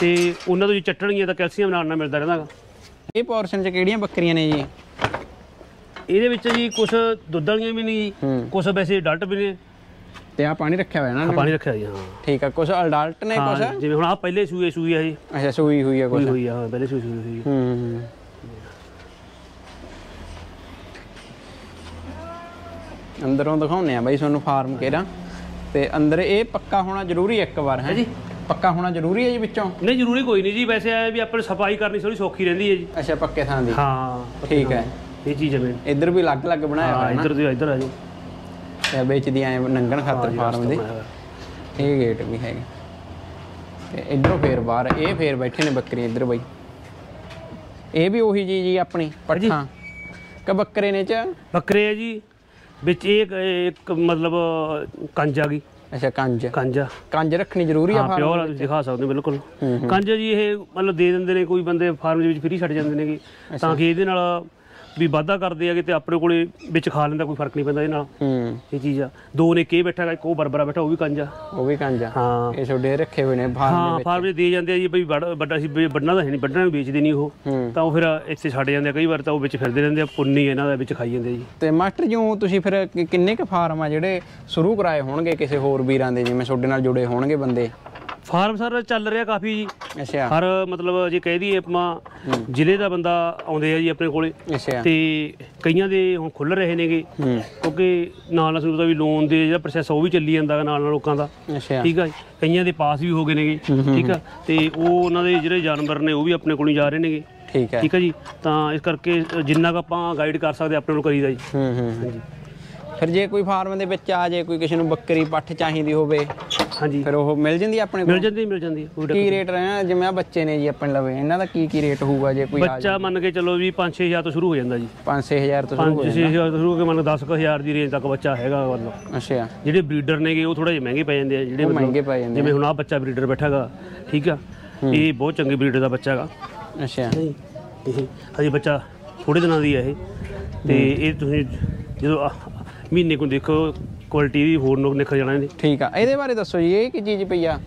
ਤੇ ਉਹਨਾਂ ਤੋਂ ਜੇ ਚੱਟਣਗੀਆਂ ਤਾਂ ਕੈਲਸ਼ੀਅਮ ਨਾਲ ਨਾਲ ਮਿਲਦਾ ਰਹਿੰਦਾਗਾ ਇਹ ਪੋਰਸ਼ਨ ਚ ਕਿਹੜੀਆਂ ਬੱਕਰੀਆਂ ਨੇ ਜੀ? ਇਹਦੇ ਵਿੱਚ ਜੀ ਕੁਝ ਦੁੱਧ ਵਾਲੀਆਂ ਵੀ ਨਹੀਂ ਹੂੰ। ਕੁਝ ਵੈਸੇ ਡਲਟ ਵੀ ਨੇ। ਤੇ ਆ ਪਾਣੀ ਰੱਖਿਆ ਹੋਇਆ ਨਾ ਨੇ? ਪਾਣੀ ਰੱਖਿਆ ਜੀ ਹਾਂ। ਠੀਕ ਆ ਕੁਝ ਅਡਲਟ ਨੇ ਕੁਝ ਜਿਵੇਂ ਹੁਣ ਆ ਪਹਿਲੇ ਸੂਏ ਸੂਈ ਆ ਜੀ ਅੱਛਾ ਸੂਈ ਹੋਈ ਆ ਕੁਝ ਹੋਈ ਆ ਹਾਂ ਪਹਿਲੇ ਸੂਈ ਸੂਈ ਹੋਈ। ਹੂੰ ਅੰਦਰੋਂ ਦਿਖਾਉਨੇ ਆ ਬਾਈ ਤੁਹਾਨੂੰ ਫਾਰਮ ਕਿਹੜਾ। ਤੇ ਅੰਦਰ ਇਹ ਪੱਕਾ ਹੋਣਾ ਜ਼ਰੂਰੀ ਇੱਕ ਵਾਰ ਹੈ? ਜੀ। ਪੱਕਾ ਹੋਣਾ ਜ਼ਰੂਰੀ ਹੈ ਜੀ ਵਿੱਚੋਂ? ਨਹੀਂ ਜ਼ਰੂਰੀ ਕੋਈ ਨਹੀਂ ਜੀ ਵੈਸੇ ਆ ਵੀ ਆਪਾਂ ਸਫ਼ਾਈ ਕਰਨੀ ਥੋੜੀ ਸੌਖੀ ਰਹਿੰਦੀ ਹੈ ਜੀ। ਅੱਛਾ ਪੱਕੇ ਥਾਂ ਦੀ। ਹਾਂ ਠੀਕ ਹੈ। ਇਹ ਚੀਜ਼ ਹੈ ਇੱਧਰ ਵੀ ਅਲੱਗ-ਅਲੱਗ ਬਣਾਇਆ ਹਾਂ ਹੋਇਆ ਨਾ। ਇੱਧਰ ਦੀ ਇੱਧਰ ਆ ਜੀ ਤੇ ਵੇਚਦੀ ਐ ਨੰਗਣ ਖਾਤਰ ਫਾਰਮ ਦੇ। ਇਹ ਗੇਟ ਵੀ ਹੈਗੇ। ਤੇ ਇਧਰੋਂ ਫੇਰ ਬਾਹਰ ਇਹ ਫੇਰ ਬੈਠੇ ਨੇ ਬੱਕਰੀ ਇੱਧਰ ਬਾਈ। ਇਹ ਵੀ ਉਹੀ ਜੀ ਜੀ ਆਪਣੀ ਪੱਠਾਂ। ਕ ਬੱਕਰੇ ਨੇ ਚ ਬੱਕਰੇ ਆ ਜੀ ਵਿੱਚ ਇੱਕ ਇੱਕ ਮਤਲਬ ਕੰਜ ਆ ਗਈ। ਅੱਛਾ ਕੰਜ। ਕੰਜ ਕੰਜ ਰੱਖਣੀ ਜ਼ਰੂਰੀ ਆ ਹਾਂ ਫਾਰਮ ਪਿਓਰ ਦਿਖਾ ਸਕਦੇ ਬਿਲਕੁਲ। ਕੰਜ ਜੀ ਇਹ ਮਤਲਬ ਦੇ ਦਿੰਦੇ ਨੇ ਕੋਈ ਬੰਦੇ ਫਾਰਮ ਦੇ ਵਿੱਚ ਫ੍ਰੀ ਛੱਡ ਜਾਂਦੇ ਨੇਗੇ ਤਾਂ ਕਿ ਇਹਦੇ ਨਾਲ ਵੀ ਵਾਧਾ ਕਰਦੇ ਆਗੇ ਤੇ ਆਪਣੇ ਕੋਲੇ ਵਿੱਚ ਖਾ ਲੈਂਦਾ ਕੋਈ ਫ਼ਰਕ ਨਹੀਂ ਪੈਂਦਾ ਇਹਦੇ ਨਾਲ। ਹੂੰ। ਇਹ ਚੀਜ਼ ਆ। ਦੋ ਨੇ ਕੇ ਬੈਠਾ ਇੱਕ ਉਹ ਬਰਬਰਾ ਬੈਠਾ ਉਹ ਵੀ ਕੰਜ ਉਹ ਵੀ ਕੰਜ ਹਾਂ। ਇਹ ਛੋਡੇ ਰੱਖੇ ਹੋਏ ਨੇ ਫਾਰਮ ਹਾਂ ਦੇ ਵਿੱਚ। ਫਾਰਮ 'ਚ ਦੇ ਜਾਂਦੇ ਆ ਜੀ ਬਈ ਵੱਡ- ਵੱਡਾ ਸੀ ਵੀ ਵੱਢਣਾ ਤਾਂ ਹੈ ਨਹੀਂ ਵੱਢਣਾ ਵੀ ਵੇਚਦੇ ਨਹੀਂ ਉਹ। ਹੂੰ। ਤਾਂ ਉਹ ਫਿਰ ਇੱਥੇ ਛੱਡ ਜਾਂਦੇ ਆ ਕਈ ਵਾਰ ਤਾਂ ਉਹ ਵਿੱਚ ਫਿਰਦੇ ਰਹਿੰਦੇ ਆ ਪੁੰਨੀ ਇਹਨਾਂ ਦਾ ਵਿੱਚ ਖਾਈ ਜਾਂਦੇ ਆ ਜੀ। ਤੇ ਮਾਸਟਰ ਜੀ ਊਂ ਤੁਸੀਂ ਫਿਰ ਕਿ- ਕਿੰਨੇ ਕ ਫਾਰਮ ਆ ਜਿਹੜੇ ਸ਼ੁਰੂ ਕਰਾਏ ਹੋਣਗੇ ਕਿਸੇ ਹੋਰ ਵੀਰਾਂ ਦੇ ਜਿਵੇਂ ਤੁਹਾਡੇ ਨਾਲ ਜੁੜੇ ਹੋਣਗੇ ਬੰਦੇ? ਫਾਰਮ ਸਰ ਚੱਲ ਰਿਹਾ ਕਾਫੀ ਜੀ। ਅੱਛਾ। ਹਰ ਮਤਲਬ ਜੇ ਕਹਿ ਦਈਏ ਆਪਾਂ ਜ਼ਿਲ੍ਹੇ ਦਾ ਬੰਦਾ ਆਉਂਦੇ ਆ ਜੀ ਆਪਣੇ ਕੋਲੇ। ਅੱਛਾ। ਤੇ ਕਈਆਂ ਦੇ ਹੁਣ ਖੁੱਲ ਰਹੇ ਨੇਗੇ। ਹੂੰ। ਕਿਉਂਕਿ ਨਾਲ ਨਾਲ ਦਾ ਵੀ ਲੋਨ ਦੇ ਜਿਹੜਾ ਪ੍ਰੋਸੈਸ ਉਹ ਵੀ ਚੱਲੀ ਜਾਂਦਾ ਨਾਲ ਨਾਲ ਲੋਕਾਂ ਦਾ। ਅੱਛਾ। ਠੀਕ ਆ ਜੀ। ਕਈਆਂ ਦੇ ਪਾਸ ਵੀ ਹੋ ਗਏ ਨੇਗੇ। ਠੀਕ ਆ। ਤੇ ਉਹ ਉਹਨਾਂ ਦੇ ਜਿਹੜੇ ਜਾਨਵਰ ਨੇ ਉਹ ਵੀ ਆਪਣੇ ਕੋਲੋਂ ਜਾ ਰਹੇ ਨੇਗੇ। ਠੀਕ ਹੈ ਠੀਕ ਆ ਜੀ। ਤਾਂ ਇਸ ਕਰਕੇ ਜਿੰਨਾ ਕੁ ਆਪਾਂ ਗਾਈਡ ਕਰ ਸਕਦੇ ਆਪਣੇ ਨੂੰ ਕਰੀਦਾ ਜੀ। ਹੂੰ ਹੂੰ। ਹੂੰ। ਫਿਰ ਜੇ ਕੋਈ ਫਾਰਮ ਦੇ ਵਿੱਚ ਆ ਜੇ ਕੋਈ ਕਿਸੇ ਨੂੰ ਬੱਕਰੀ ਪੱਠ ਚਾਹੀਦੀ ਹੋਵੇ ਹਾਂਜੀ। ਫਿਰ ਉਹ ਮਿਲ ਜਾਂਦੀ ਆ ਆਪਣੇ ਮਿਲ ਕੋਲ ਜਾਂਦੀ ਮਿਲ ਜਾਂਦੀ ਕੋਈ ਡਰ- ਕੀ ਰੇਟ ਰਹਿਣਾ? ਜਿਵੇਂ ਆ ਬੱਚੇ ਨੇ ਜੀ ਆਪਣੇ ਲਵੇ ਇਹਨਾਂ ਦਾ ਕੀ ਕੀ ਰੇਟ ਹੋਊਗਾ ਜੇ ਕੋਈ ਆ ਬੱਚਾ ਮੰਨ ਕੇ ਚੱਲੋ ਵੀ 5-6000 ਤੋਂ ਸ਼ੁਰੂ ਹੋ ਜਾਂਦਾ ਜੀ। 5-6000 ਤੋਂ ਸ਼ੁਰੂ ਹੋ 5-6000 ਤੋਂ ਸ਼ੁਰੂ ਹੋ ਕੇ ਮੰਨ 10000 ਦੀ ਰੇਂਜ ਤੱਕ ਬੱਚਾ ਹੈਗਾ ਮਤਲਬ ਅੱਛਾ। ਜਿਹੜੇ ਬਰੀਡਰ ਨੇਗੇ ਉਹ ਥੋੜਾ ਜਿਹਾ ਮਹਿੰਗੇ ਪੈ ਜਾਂਦੇ ਆ ਜਿਹੜੇ ਮਹਿੰਗੇ ਪੈ ਜਾਂਦੇ ਜਿਵੇਂ ਹੁਣ ਆ ਬੱਚਾ ਬਰੀਡਰ ਬੈਠਾਗਾ ਠੀਕ ਆ? ਇਹ ਬਹੁਤ ਚੰਗੇ ਬਰੀਡਰ ਦਾ ਬੱਚਾ ਹੈਗਾ। ਅੱਛਾ। ਇਹ ਹਜੇ ਬੱਚਾ ਥੋੜੇ ਦਿਨਾਂ ਦੀ ਹੈ ਇਹ। ਤੇ ਇਹ ਤੁਸੀਂ ਜਦੋਂ ਮਹੀਨੇ ਕੋ ਦੇਖੋ ਕੁਆਲਿਟੀ ਦੀ ਹੋਰ ਨੋਕ ਨਿਕਲ ਜਾਣਾ ਇਹਨੇ ਠੀਕ ਆ। ਇਹਦੇ ਬਾਰੇ ਦੱਸੋ ਜੀ ਇਹ ਕੀ ਚੀਜ਼ ਪਈ ਆ?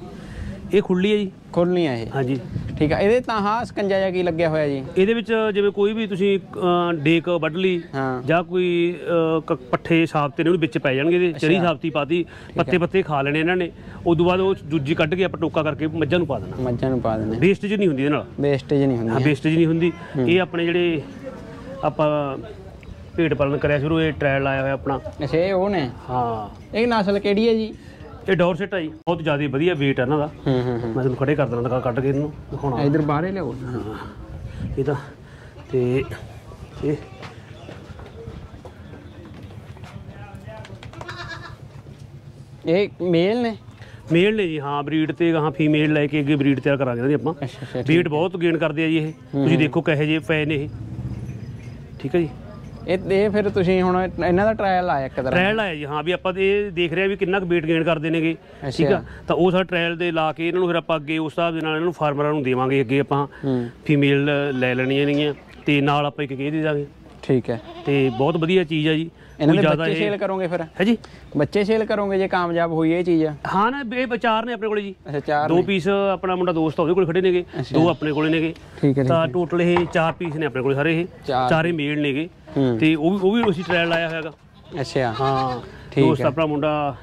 ਇਹ ਖੁੱਲੀ ਹੈ ਜੀ। ਖੋਲਣੀ ਆ ਇਹ। ਹਾਂਜੀ। ਠੀਕ ਆ। ਇਹਦੇ ਤਾਂ ਹਾਂ ਸਕੰਜਾ ਜਿਹਾ ਕੀ ਲੱਗਿਆ ਹੋਇਆ ਜੀ? ਇਹਦੇ ਵਿੱਚ ਜਿਵੇਂ ਕੋਈ ਵੀ ਤੁਸੀਂ ਅਹ, ਡੇਕ ਵੱਢ ਲਈ ਹਾਂ। ਜਾਂ ਕੋਈ ਅਹ, ਕ- ਪੱਠੇ ਸਾਬਤੇ ਨੇ ਉਹਦੇ ਵਿੱਚ ਪੈ ਜਾਣਗੇ ਇਹਦੇ। ਚਰੀ ਸਾਬਤੀ ਪਾਤੀ ਪੱਤੇ ਪੱਤੇ ਖਾ ਲੈਣੇ ਇਹਨਾਂ ਨੇ। ਉਦੋਂ ਬਾਅਦ ਉਹ ਦੂਜੀ ਕੱਢ ਕੇ ਆਪਾਂ ਟੋਕਾ ਕਰਕੇ ਮੱਝਾਂ ਨੂੰ ਪਾ ਦੇਣਾ। ਮੱਝਾਂ ਨੂੰ ਪਾ ਦਿੰਦੇ ਵੇਸਟੇਜ ਨਹੀਂ ਹੁੰਦੀ ਇਹਦੇ ਨਾਲ। ਵੇਸਟੇਜ ਨਹੀਂ ਹਾਂ ਹੁੰਦੀ ਵੇਸਟੇਜ ਨਹੀਂ ਹੁੰਦੀ। ਇਹ ਆਪਣੇ ਜਿਹੜੇ ਆਪਾਂ ਭੇਡ ਪਾਲਣ ਕਰਿਆ ਸ਼ੁਰੂ ਇਹ ਟ੍ਰਾਇਲ ਲਾਇਆ ਹੋਇਆ ਆਪਣਾ। ਅੱਛਾ ਇਹ ਉਹ ਨੇ? ਹਾਂ। ਇਹ ਨਸਲ ਕਿਹੜੀ ਹੈ ਜੀ? ਇਹ ਡੋਰਸੈਟ ਆ ਜੀ। ਬਹੁਤ ਜ਼ਿਆਦਾ ਵਧੀਆ weight ਆ ਇਹਨਾਂ ਦਾ। ਹੂੰ ਹੂੰ ਮੈਂ ਤੁਹਾਨੂੰ ਖੜੇ ਕਰ ਦੇਣਾ ਦਿਖਾ ਕੱਢ ਕੇ ਇਹਨੂੰ ਦਿਖਾਉਣਾ। ਇਧਰ ਬਾਹਰੇ ਲਿਆਓ। ਹਾਂ ਇਹ ਤਾਂ ਤੇ ਇਹ ਇਹ ਮੇਲ ਨੇ? ਮੇਲ ਨੇ ਜੀ ਹਾਂ ਬਰੀਡ ਤੇ ਗਾਹਾਂ ਫੀਮੇਲ ਲੈ ਕੇ ਅੱਗੇ ਬਰੀਡ ਤਿਆਰ ਕਰਾਂਗੇ ਇਹਨਾਂ ਦੀ ਆਪਾਂ। weight ਬਹੁਤ ਗੇਨ ਕਰਦੇ ਆ ਜੀ ਇਹ। ਤੁਸੀਂ ਦੇਖੋ ਕਹੇ ਜੇ ਪਏ ਨੇ ਇਹ। ਠੀਕ ਹੈ ਜੀ। ਇਹ ਇਹ ਫਿਰ ਤੁਸੀਂ ਹੁਣ ਇਹਨਾਂ ਦਾ ਟ੍ਰਾਇਲ ਆਇਆ ਇੱਕ ਤਰ੍ਹਾਂ। ਟ੍ਰਾਇਲ ਆਇਆ ਜੀ ਹਾਂ ਵੀ ਆਪਾਂ ਇਹ ਦੇਖ ਰਹੇ ਆ ਵੀ ਕਿੰਨਾ ਕੁ weight ਗੇਨ ਕਰਦੇ ਨੇਗੇ ਠੀਕ ਆ? ਤਾਂ ਉਹ ਸਾਡਾ ਟ੍ਰਾਇਲ ਦੇ ਲਾ ਕੇ ਇਹਨਾਂ ਨੂੰ ਫਿਰ ਆਪਾਂ ਅੱਗੇ ਉਸ ਹਿਸਾਬ ਦੇ ਨਾਲ ਇਹਨਾਂ ਨੂੰ ਫਾਰਮਰਾਂ ਨੂੰ ਦੇਵਾਂਗੇ ਅੱਗੇ ਆਪਾਂ। ਫੀਮੇਲ ਲੈ ਲੈਣੀਆਂ ਨੇਗੀਆਂ ਤੇ ਨਾਲ ਆਪਾਂ ਇੱਕ ਇਹ ਦੇ ਦਾਂਗੇ। ਠੀਕ ਹੈ। ਤੇ ਬਹੁਤ ਵਧੀਆ ਚੀਜ਼ ਆ ਜੀ। ਇਹਨਾਂ ਦੇ ਬੱਚੇ ਸੇਲ ਕਰੋਗੇ ਫਿਰ? ਹੈ ਜੀ। ਬੱਚੇ ਸੇਲ ਕਰੋਗੇ ਜੇ ਕਾਮਯਾਬ ਹੋਈ ਇਹ ਚੀਜ਼ ਹਾਂ ਨਾ ਇਹ ਵਿਚਾਰ ਨੇ ਆਪਣੇ ਕੋਲੇ ਜੀ। ਅੱਛਾ ਚਾਰ ਦੋ ਪੀਸ ਆਪਣਾ ਮੁੰਡਾ ਦੋਸਤ ਆ ਉਹਦੇ ਕੋਲ ਖੜੇ ਨੇਗੇ। ਦੋ ਆਪਣੇ ਕੋਲੇ ਨੇਗੇ। ਤਾਂ ਟੋਟਲ ਇਹ ਚਾਰ ਪੀਸ ਨੇ ਆਪਣੇ ਕੋਲੇ ਸਾਰੇ ਇਹ। ਚਾਰ। ਮੇਲ ਨੇਗੇ। ਤੇ ਉਹ ਵੀ ਉਹ ਵੀ ਅਸੀਂ ਟ੍ਰਾਇਲ ਲਾਇਆ ਹੋਇਆਗਾ। ਅੱਛਾ ਹਾਂ ਠੀਕ ਦੋਸਤ ਆਪਣਾ ਮੁੰਡਾ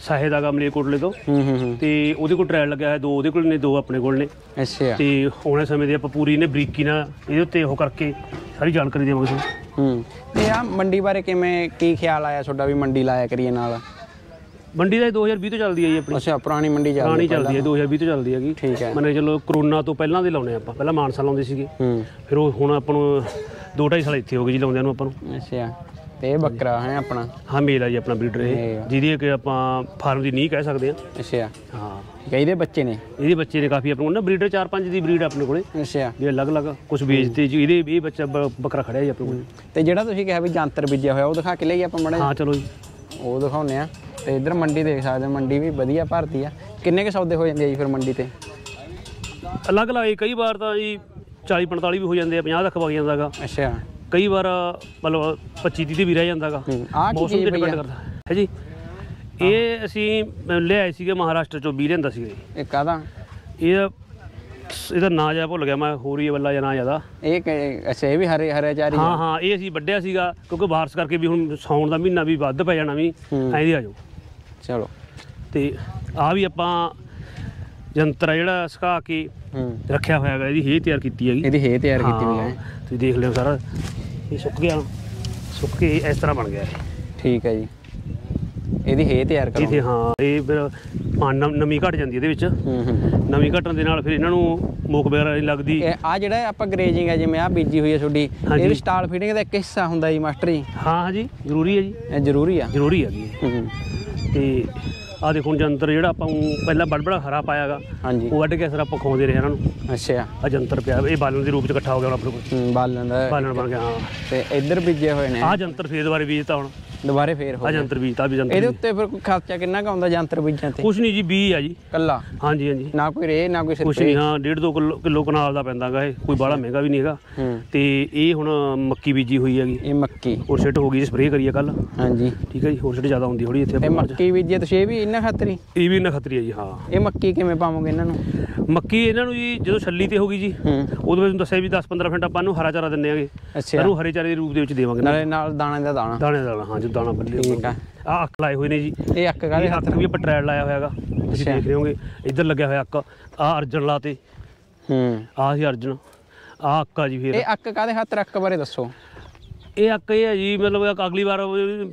ਸਾਹੇ ਦਾ ਮਲੇ ਕੋਟਲੇ ਤੋਂ। ਹੂੰ ਹੂੰ ਹੂੰ। ਤੇ ਉਹਦੇ ਕੋਲ ਟ੍ਰਾਇਲ ਲੱਗਿਆ ਹੈ ਦੋ ਉਹਦੇ ਕੋਲ ਨੇ ਦੋ ਆਪਣੇ ਕੋਲ ਨੇ। ਅੱਛਾ। ਤੇ ਆਉਣੇ ਸਮੇਂ ਦੇ ਆਪਾਂ ਪੂਰੀ ਨੇ ਬਰੀਕੀ ਨਾਲ ਇਹਦੇ ਉੱਤੇ ਉਹ ਕਰਕੇ ਸਾਰੀ ਜਾਣਕਾਰੀ ਦੇਵਾਂਗੇ ਤੁਹਾਨੂੰ। ਹੂੰ। ਤੇ ਆ ਮੰਡੀ ਬਾਰੇ ਕਿਵੇਂ ਕੀ ਖਿਆਲ ਆਇਆ ਤੁਹਾਡਾ ਵੀ ਮੰਡੀ ਲਾਇਆ ਕਰੀਏ ਨਾਲ? ਮੰਡੀ ਦਾ ਇਹ 2020 ਤੋਂ ਚੱਲਦੀ ਹੈ ਜੀ ਆਪਣੀ। ਅੱਛਾ ਪੁਰਾਣੀ ਮੰਡੀ ਚੱਲਦੀ ਪੁਰਾਣੀ ਚੱਲਦੀ ਹੈ 2020 ਤੋਂ ਚੱਲਦੀ ਹੈਗੀ। ਠੀਕ ਹੈ। ਮੰਨੇ ਚਲੋ ਕਰੋਨਾ ਤੋਂ ਪਹਿਲਾਂ ਦੇ ਲਾਉਣੇ ਆਪਾਂ ਪਹਿਲਾਂ ਮਾਨਸਾ ਲਾਉਂਦੇ ਸੀਗੇ। ਹੂੰ। ਫਿਰ ਉਹ ਹੁਣ ਆਪਾਂ ਨੂੰ ਦੋ ਢਾਈ ਸਾਲ ਇੱਥੇ ਹੋ ਗਏ ਜੀ ਲਾਉਂਦਿਆਂ ਨੂੰ ਆਪਾਂ ਨੂੰ। ਅੱਛਾ ਤੇ ਇਹ ਬੱਕਰਾ ਹੈ ਆਪਣਾ? ਹਾਂ ਮੇਲ ਆ ਜੀ ਆਪਣਾ ਬਰੀਡਰ ਇਹ। ਜਿਹਦੀ ਕਿ ਆਪਾਂ ਫਾਰਮ ਦੀ ਨਹੀਂ ਕਹਿ ਸਕਦੇ ਆ ਅੱਛਾ। ਹਾਂ। ਹੈ ਇਹਦੇ ਬੱਚੇ ਨੇ? ਇਹਦੇ ਬੱਚੇ ਨੇ ਕਾਫੀ ਆਪਣੇ ਕੋਲ। ਨਾ ਬਰੀਡਰ ਚਾਰ ਪੰਜ ਦੀ ਬਰੀਡ ਆਪਣੇ ਕੋਲੇ। ਅੱਛਾ। ਵੀ ਅਲੱਗ-ਅਲੱਗ ਕੁਝ ਵੇਚਦੇ ਜੀ। ਇਹਦੇ ਇਹ ਬੱਚਾ ਬ- ਬੱਕਰਾ ਖੜਿਆ ਜੀ ਆਪਣੇ ਕੋਲ। ਤੇ ਜਿਹੜਾ ਤੁਸੀਂ ਕਿਹਾ ਵੀ ਜਾਂਤਰ ਬੀਜਿਆ ਹੋਇਆ ਉਹ ਦਿਖਾ ਕੇ ਲਈ ਆਪਾਂ ਮੜਾ ਹਾਂ ਚਲੋ ਜੀ। ਉਹ ਦਿਖਾਉਨੇ ਆ ਤੇ ਇਧਰ ਮੰਡੀ ਦੇਖ ਸਕਦੇ ਹੋ। ਮੰਡੀ ਵੀ ਵਧੀਆ ਭਰਤੀ ਆ। ਕਿੰਨੇ ਕੇ ਸੌਦੇ ਹੋ ਜਾਂਦੇ ਆ ਜੀ ਫਿਰ ਮੰਡੀ ਤੇ? ਅਲੱਗ-ਅਲੱਗ ਇਹ ਕਈ ਵਾਰ ਤਾਂ ਜੀ 40 45 ਵੀ ਹੋ ਜਾਂਦੇ ਆ 50 ਲੱਖ ਵਗ ਜਾਂਦਾਗਾ। ਅੱਛਾ। ਕਈ ਵਾਰ ਮਤਲਬ 25 30 ਤੇ ਵੀ ਰਹਿ ਜਾਂਦਾਗਾ। ਹੂੰ। ਆਹ ਕੀ ਮੌਸਮ ਤੇ ਡਿਪੈਂਡ ਕਰਦਾ। ਹੈ ਜੀ? ਇਹ ਅਸੀਂ ਲਿਆਏ ਸੀਗੇ ਮਹਾਰਾਸ਼ਟਰ ਚੋਂ ਵੀ ਲਿਆਂਦਾ ਸੀਗਾ ਜੀ। ਇਹ ਕਾਹਦਾ? ਇਹ ਇਹਦਾ ਨਾਂ ਜਿਹਾ ਭੁੱਲ ਗਿਆ ਮੈਂ ਹੋਰ ਬੱਲਾ ਜਾਂ ਨਾਂ ਜ਼ਿਆਦਾ। ਇਹ ਅੱਛਾ ਇਹ ਵੀ ਹਰੇ ਹਰੇ ਚਾਰੀ ਹਾਂ ਹਾਂ ਇਹ ਅਸੀਂ ਵੱਢਿਆ ਸੀਗਾ ਕਿਉਂਕਿ ਬਾਰਿਸ਼ ਕਰਕੇ ਵੀ ਹੁਣ ਸੌਣ ਦਾ ਮਹੀਨਾ ਵੀ ਵੱਧ ਪੈ ਜਾਣਾ ਵੀ। ਐਂ ਦੀ ਆ ਜਾਓ। ਚਲੋ। ਤੇ ਆ ਵੀ ਆਪਾਂ ਯੰਤਰ ਆ ਜਿਹੜਾ ਸੁਕਾ ਕੇ ਹੂੰ। ਰੱਖਿਆ ਹੋਇਆ ਹੈਗਾ ਇਹਦੀ ਹੇ ਤਿਆਰ ਕੀਤੀ ਹੈਗੀ। ਇਹਦੀ ਹੈ ਤਿਆਰ ਕੀਤੀ ਹੋਈ ਹਾਂ, ਹੈ ਤੁਸੀਂ ਦੇਖ ਲਿਓ ਸਾਰਾ। ਇਹ ਸੁੱਕ ਗਿਆ ਸੁੱਕ ਕੇ ਇਸ ਤਰ੍ਹਾਂ ਬਣ ਗਿਆ। ਇਹ ਠੀਕ ਹੈ ਜੀ। ਇਹਦੀ ਹੈ ਤਿਆਰ ਕਰੋ ਇਥੇ ਹਾਂ ਇਹ ਫਿਰ ਪਾਣੀ ਨਮ- ਨਮੀ ਘਟ ਜਾਂਦੀ ਇਹਦੇ ਵਿੱਚ। ਹੂੰ ਹੂੰ। ਨਮੀ ਘਟਣ ਦੇ ਨਾਲ ਫਿਰ ਇਹਨਾਂ ਨੂੰ ਮੋਕ ਵਗੈਰਾ ਨਹੀਂ ਲੱਗਦੀ। ਇਹ ਆ ਜਿਹੜਾ ਆਪਾਂ ਗਰੇਜਿੰਗ ਹੈ ਜਿਵੇਂ ਆ ਬੀਜੀ ਹੋਈ ਹੈ ਤੁਹਾਡੀ ਇਹ ਹਾਂਜੀ। ਵੀ ਸਟਾਲ ਫੀਡਿੰਗ ਦਾ ਇੱਕ ਹਿੱਸਾ ਹੁੰਦਾ ਜੀ ਮਾਸਟਰ ਜੀ। ਹਾਂ ਹਾਂ ਜੀ ਜ਼ਰੂਰੀ ਹੈ ਜੀ। ਇਹ ਜ਼ਰੂਰੀ ਆ। ਜ਼ਰੂਰੀ ਹੈਗੀ। ਇਹ। ਹੂੰ। ਤੇ ਆ ਦੇਖੋ ਹੁਣ ਜੰਤਰ ਜਿਹੜਾ ਆਪਾਂ ਊਂ ਪਹਿਲਾਂ ਬੜ ਬੜਾ ਹਰਾ ਪਾਇਆਗਾ ਹਾਂਜੀ। ਉਹ ਵੱਢ ਕੇ ਸਰ ਆਪਾਂ ਖਵਾਉਂਦੇ ਰਹੇ ਇਹਨਾਂ ਨੂੰ। ਅੱਛਾ। ਆ ਜੰਤਰ ਪਿਆ ਇਹ ਬਾਲਣ ਦੇ ਰੂਪ ਚ ਇਕੱਠਾ ਹੋ ਗਿਆ ਹੁਣ ਆਪਣੇ ਕੋਲ। ਹੂੰ ਬਾਲਣ ਦਾ। ਬਾਲਣ ਬਣ ਗਿਆ ਹਾਂ। ਤੇ ਇੱਧਰ ਬੀਜੇ ਹੋਏ ਨੇ। ਆ ਜੰਤਰ ਫੇਰ ਦੁਬਾਰੇ ਬੀਜਤਾ ਹੁਣ। ਦੁਬਾਰੇ ਫੇਰ ਹੋ ਆ। ਜੰਤਰ ਬੀਜਤਾ ਵੀ ਜੰਤਰ ਇਹਦੇ ਉੱਤੇ ਫਿਰ ਕੋਈ ਖਰਚਾ ਕਿੰਨਾ ਕੁ ਆਉਂਦਾ ਜੰਤਰ ਬੀਜਾਂ ਤੇ? ਕੁਛ ਨਹੀਂ ਜੀ ਬੀ ਆ ਜੀ। ਕੱਲਾ ਹਾਂਜੀ ਹਾਂਜੀ। ਨਾ ਕੋਈ ਰੇ ਨਾ ਕੋਈ ਕੁਛ ਨਹੀਂ ਹਾਂ ਡੇਢ ਦੋ ਕਿਲੋ ਕਿਲੋ ਕਨਾਲ ਦਾ ਪੈਂਦਾਗਾ ਇਹ। ਕੋਈ ਬਾਹਲਾ ਮਹਿੰਗਾ ਵੀ ਨਹੀਂ ਹੈਗਾ। ਹੂੰ। ਤੇ ਇਹ ਹੁਣ ਮੱਕੀ ਬੀਜੀ ਹੋਈ ਹੈਗੀ। ਇਹ ਮੱਕੀ। ਹੋਰ ਸਿੱਟ ਹੋ ਗਈ ਸਪਰੇਅ ਕਰੀਏ ਕੱਲ ਹਾਂਜੀ। ਠੀਕ ਹੈ ਜੀ ਹੋਰ ਸਿੱਟ ਜ਼ਿਆਦਾ ਹੁੰਦੀ ਥੋੜੀ ਇੱਥੇ ਇਹ। ਮੱਕੀ ਬੀਜੇ ਤੁਸੀਂ ਇਹ ਵੀ ਇਹਨਾਂ ਖਾਤਰ ਹੀ? ਇਹ ਵੀ ਇਹਨਾਂ ਖਤਰੀ ਹੈ ਜੀ ਹਾਂ। ਇਹ ਮੱਕੀ ਕਿਵੇਂ ਪਾਵੋਗੇ ਇਹਨਾਂ ਨੂੰ? ਮੱਕੀ ਇਹਨਾਂ ਨੂੰ ਜੀ ਜਦੋਂ ਛੱਲੀ ਤੇ ਹੋ ਗਈ ਜੀ ਹੂੰ। ਉਦੋਂ ਵਿੱਚ ਦੱਸਿਆ ਵੀ 10-15 ਮਿੰਟ ਆਪਾਂ ਨੂੰ ਹਰਾ ਚਾਰਾ ਦਿੰਦੇ ਆਂਗੇ। ਅੱਛਾ। ਇਹਨੂੰ ਹਰੇ ਚਾਰੇ ਦੇ ਰੂਪ ਦੇ ਵਿੱਚ ਦੇਵਾਂਗੇ ਨਾਲੇ ਨਾਲ ਦਾਣੇ ਦਾ ਦਾਣਾ। ਦਾਣੇ ਦਾ ਦਾਣਾ ਹਾਂ ਜੋ ਦਾਣਾ ਬੱਲੇ ਠੀਕ ਆ। ਆ ਅੱਖ ਲਾਏ ਹੋਏ ਨੇ ਜੀ। ਇਹ ਅੱਕ ਕਾਦੇ ਇਹ ਅੱਖ ਵੀ ਆਪਾਂ ਟ੍ਰੈਲ ਲਾਇਆ ਹੋਇਆਗਾ ਤੁਸੀਂ। ਦੇਖ ਰਹੇ ਹੋਗੇ ਇੱਧਰ ਲੱਗਿਆ ਹੋਇਆ ਅੱਕ ਆ ਅਰਜਨ ਲਾਤੇ। ਹੂੰ। ਆ ਸੀ ਅਰਜਨ। ਆ ਅੱਕਾ ਜੀ ਫਿਰ। ਇਹ ਅੱਕ ਕਾਦੇ ਖਾਤਰ ਅੱਕ ਬਾਰੇ ਦੱਸੋ। ਇਹ ਅੱਕ ਇਹ ਹੈ ਜੀ ਮਤਲਬ ਅਗਲੀ ਵਾਰ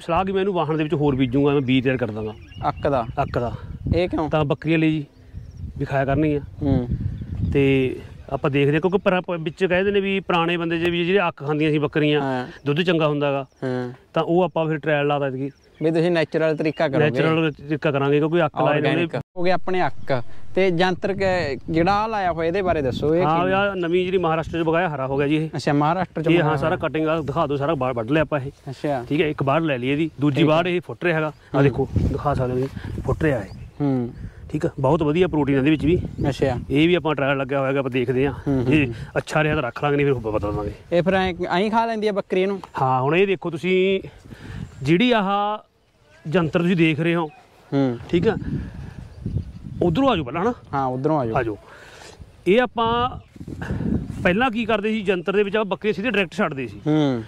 ਸਲਾਹ ਕਿ ਮੈਂ ਇਹਨੂੰ ਵਾਹਣ ਦੇ ਵਿੱਚ ਹੋਰ ਬੀਜੂਗਾ ਮੈਂ ਬੀਜ ਤਿਆਰ ਕਰ ਦਾਂਗਾ। ਅੱਕ ਦਾ? ਅੱਕ ਦਾ। ਇਹ ਕਿਉਂ? ਤਾਂ ਬੱਕਰੀਆਂ ਲਈ ਜੀ ਵੀ ਖਾਇਆ ਕਰਨੀ ਆ। ਹੂੰ। ਤੇ ਆਪਾਂ ਦੇਖਦੇ ਹਾਂ ਕਿਉਂਕਿ ਪਰ ਵਿੱਚ ਕਹਿੰਦੇ ਨੇ ਵੀ ਪੁਰਾਣੇ ਬੰਦੇ ਜੇ ਵੀ ਜਿਹੜੇ ਅੱਕ ਖਾਂਦੀਆਂ ਸੀ ਬੱਕਰੀਆਂ ਹਾਂ। ਦੁੱਧ ਚੰਗਾ ਹੁੰਦਾਗਾ ਹਾਂ। ਤਾਂ ਉਹ ਆਪਾਂ ਫਿਰ ਟ੍ਰਾਇਲ ਲਾਤਾ ਸੀ ਵੀ ਤੁਸੀਂ ਨੈਚੁਰਲ ਤਰੀਕਾ ਕਰੋਗੇ। ਨੈਚੁਰਲ ਤਰੀਕਾ ਕਰਾਂਗੇ ਕਿਉਂਕਿ ਅੱਕ ਲਾਏ ਨੇ ਆਰਗੈਨਿਕ ਹੋ ਗਿਆ ਆਪਣੇ ਅੱਕ ਤੇ ਜੰਤਰ ਕ- ਜਿਹੜਾ ਆ ਲਾਇਆ ਹੋਇਆ ਇਹਦੇ ਬਾਰੇ ਦੱਸੋ ਇਹ ਹਾਂ ਕੀ- ਯਾਰ ਨਵੀਂ ਜਿਹੜੀ ਮਹਾਰਾਸ਼ਟਰ ਚ ਬਗਾਇਆ ਹਰਾ ਹੋ ਗਿਆ ਜੀ ਇਹ। ਅੱਛਾ ਮਹਾਰਾਸ਼ਟਰ ਚ ਇਹ ਹਾਂ ਸਾਰਾ ਕਟਿੰਗ ਆ ਦਿਖਾ ਦਿਓ ਸਾਰਾ ਬਾਹਰ ਵੱਢ ਲਿਆ ਆਪਾਂ ਇਹ। ਅੱਛਾ। ਠੀਕ ਹੈ ਇੱਕ ਬਾਹਰ ਲੈ ਲਈ ਇਹਦੀ ਦੂਜੀ ਬਾਹਰ ਇਹ ਫੁੱਟ ਰਿਹਾ ਹੈਗਾ। ਆ ਦੇਖੋ ਦਿਖਾ ਸਕਦੇ ਹੋ ਜੀ, ਫੁੱਟ ਰਿਹਾ ਹੈ ਹੂੰ। ਠੀਕ ਹੈ ਬਹੁਤ ਵਧੀਆ ਪ੍ਰੋਟੀਨ ਇਹਦੇ ਵਿੱਚ ਵੀ। ਅੱਛਾ। ਇਹ ਵੀ ਆਪਾਂ ਟ੍ਰਾਇਲ ਲੱਗਿਆ ਹੋਇਆਗਾ ਆਪਾਂ ਦੇਖਦੇ ਹਾਂ। ਜੇ ਅੱਛਾ ਰਿਹਾ ਤਾਂ ਰੱਖ ਲਾਂਗੇ ਨਹੀਂ ਫਿਰ ਬਦਲ ਦਾਂਗੇ। ਇਹ ਫਿਰ ਐਂ ਖਾ ਲੈਂਦੀ ਆ ਬੱਕਰੀ ਇਹਨੂੰ? ਹਾਂ ਹੁਣ ਇਹ ਦੇਖੋ ਤੁਸੀਂ ਜਿਹੜੀ ਆਹ ਜੰਤਰ ਤੁਸੀਂ ਦੇਖ ਰਹੇ ਹੋ ਹੂੰ। ਠੀਕ ਹੈ ਉਧਰੋਂ ਆਜੋ ਪਹਿਲਾਂ ਹਨਾ? ਹਾਂ ਉਧਰੋਂ ਆ ਜਾਓ। ਆਜੋ ਇਹ ਆਪਾਂ ਪਹਿਲਾਂ ਕੀ ਕਰਦੇ ਸੀ ਜੰਤਰ ਦੇ ਵਿੱਚ ਆਪਾਂ ਬੱਕਰੀ ਸਿੱਧੇ ਡਾਇਰੈਕਟ ਛੱਡਦੇ ਸੀ। ਹੂੰ।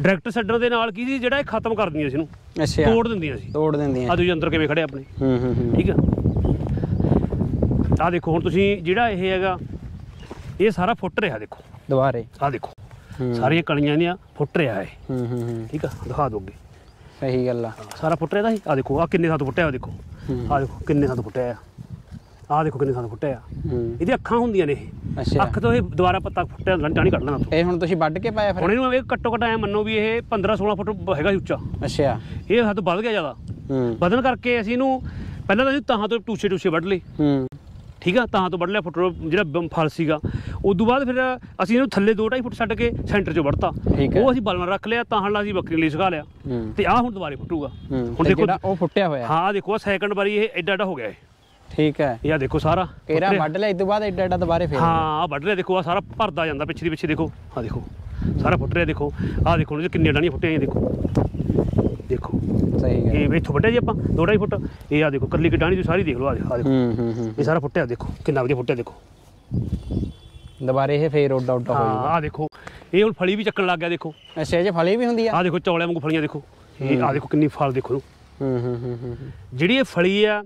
ਡਾਇਰੈਕਟ ਛੱਡਣ ਦੇ ਨਾਲ ਕੀ ਸੀ ਜਿਹੜਾ ਇਹ ਖਤਮ ਕਰ ਦਿੰਦੀਆਂ ਸੀ ਇਹਨੂੰ। ਅੱਛਾ। ਤੋੜ ਦਿੰਦੀਆਂ ਸੀ। ਤੋੜ ਦਿੰਦੀਆਂ ਆ ਜੰਤਰ ਕਿਵੇਂ ਖੜੇ ਆਪਣੇ? ਹੂੰ ਹੂੰ। ਠੀਕ ਆ? ਆ ਦੇਖੋ ਹੁਣ ਤੁਸੀਂ ਜਿਹੜਾ ਇਹ ਹੈਗਾ ਇਹ ਸਾਰਾ ਫੁੱਟ ਰਿਹਾ ਦੇਖੋ। ਦੁਬਾਰੇ। ਆ ਦੇਖੋ ਹੂੰ। ਸਾਰੀਆਂ ਕਣੀਆਂ ਇਹਦੀਆਂ ਫੁੱਟ ਰਿਹਾ ਇਹ। ਹੂੰ ਹੂੰ ਹੂੰ। ਠੀਕ ਆ ਦਿਖਾ ਦੋਗੇ ਸਹੀ ਗੱਲ ਆ। ਸਾਰਾ ਫੁੱਟ ਰਿਹਾ ਦਾ ਆ ਦੇਖੋ ਆ ਕਿੰਨੇ ਥਾਂ ਤੋਂ ਫੁੱਟਿਆ ਆ ਦੇਖੋ। ਹੂੰ। ਆ ਦੇਖੋ ਕਿੰਨੇ ਥਾਂ ਤੋਂ ਫੁੱਟਿਆ ਆ। ਆ ਦੇਖੋ ਕਿੰਨੇ ਥਾਂ ਤੋਂ ਫੁੱਟਿਆ ਆ। ਹੂੰ। ਇਹਦੀ ਅੱਖਾਂ ਹੁੰਦੀਆਂ ਨੇ ਇਹ। ਅੱਖ ਤੋਂ ਇਹ ਦੁਬਾਰਾ ਪੱਤਾ ਫੁੱਟਿਆ ਜਾਣੀ ਕੱਢ ਲੈਣਾ ਤੋਂ। ਇਹ ਹੁਣ ਤੁਸੀਂ ਵੱਢ ਕੇ ਪਾਇਆ ਹੁਣ ਫਿਰ ਇਹਨੂੰ ਇਹ ਘੱਟੋ ਘੱਟ ਐ ਮੰਨੋ ਵੀ ਇਹ 15 16 ਫੁੱਟ ਹੈਗਾ ਸੀ ਉੱਚਾ। ਅੱਛਾ। ਇਹ ਹੱਦ ਵੱਧ ਗਿਆ ਜ਼ਿਆਦਾ। ਹੂੰ। ਵਧਣ ਕਰਕੇ ਅਸੀਂ ਇਹਨੂੰ ਪਹਿਲਾਂ ਤਾਂ ਅਸੀਂ ਤਾਹਾਂ ਤੋਂ ਟੂਸੇ ਟੂਸੇ ਵੱਢ ਲਏ। ਹੂੰ। ਠੀਕ ਆ? ਤਾਹਾਂ ਤੋਂ ਵੱਢ ਲਿਆ ਫੁੱਟ ਜਿਹੜਾ ਫਲ ਸੀਗਾ। ਉਸ ਤੋਂ ਬਾਅਦ ਫਿਰ ਅਸੀਂ ਇਹਨੂੰ ਥੱਲੇ 2.5 ਫੁੱਟ ਛੱਡ ਕੇ ਸੈਂਟਰ 'ਚ ਵੜਤਾ। ਉਹ ਅਸੀਂ ਬਾਲਣ ਰੱਖ ਲਿਆ ਤਾਹਾਂ ਨਾਲ ਅਸੀਂ ਬੱਕਰੀ ਲਈ ਸੁਕਾ ਲਿਆ। ਤੇ ਆਹ ਹੁਣ ਦੁਬਾਰੇ ਫੁੱਟੂਗਾ। ਹੁਣ ਤੇ ਦੇਖੋ ਉਹ ਫੁੱਟਿਆ ਹੋਇਆ। ਹਾਂ ਦੇਖੋ ਆ ਸੈਕੰਡ ਵਾਰੀ ਇਹ ਐਡਾ ਐਡਾ ਹੋ ਗਿਆ ਇਹ। ਠੀਕ ਹੈ ਇਹ ਦੇਖੋ ਸਾਰਾ। ਕੇਰਾ। ਵੱਢ ਲਿਆ। ਇਸ ਤੋਂ ਬਾਅਦ ਐਡਾ ਐਡਾ ਦੁਬਾਰੇ ਫੇਰ। ਹਾਂ ਆ ਵੱਢ ਰਿਹਾ ਦੇਖੋ ਆ ਸਾਰਾ ਭਰਦਾ ਜਾਂਦਾ ਪਿੱਛੇ ਦੀ ਪਿੱਛੇ ਦੇਖੋ। ਆ ਦੇਖੋ ਸਾਰਾ ਫੁੱਟ ਰਿਹਾ ਦੇਖੋ। ਆ ਦੇਖੋ ਕਿੰਨੀਆਂ ਡਾਣੀਆਂ ਫੁੱਟੀਆਂ ਜੀ ਦੇਖੋ। ਦੇਖੋ। ਸਹੀ ਗੱਲ। ਇਹ ਇੱਥੋਂ ਵੱਢਿਆ ਜੀ ਆਪਾਂ 2.5 ਫੁੱਟ। ਇਹ ਆ ਦੇਖੋ ਕੱਲੀ ਕਿ ਡਾਣੀ ਤੁਸੀਂ ਸਾਰੀ ਦੇਖ ਲਓ ਆ ਦੇਖੋ। ਹੂੰ ਹੂੰ ਹੂੰ। ਇਹ ਸਾਰਾ ਫੁੱਟਿਆ ਦੇਖੋ ਕਿੰਨਾ ਵਧੀਆ ਫੁੱਟਿਆ ਦੇਖੋ। ਦੁਬਾਰੇ ਇਹ ਫੇਰ ਉੱਡਾ ਉੱਡਾ ਹੋ ਹਾਂ ਆ ਦੇਖੋ ਇਹ ਹੁਣ ਫਲੀ ਵੀ ਚੱਕਣ ਲੱਗ ਗਿਆ ਦੇਖੋ। ਅੱਛਾ 'ਚ ਫਲੀ ਵੀ ਹੁੰਦੀ ਆ? ਆ ਦੇਖੋ ਚੌਲਿਆਂ ਵਾਂਗੂ ਫਲੀਆਂ ਦੇਖੋ। ਇਹ ਆ ਦੇਖੋ ਕਿੰਨੀ ਫਲ ਦੇਖੋ ਹੂੰ ਹੂੰ ਹੂੰ ਜਿਹੜੀ ਇਹ ਫਲੀ ਆ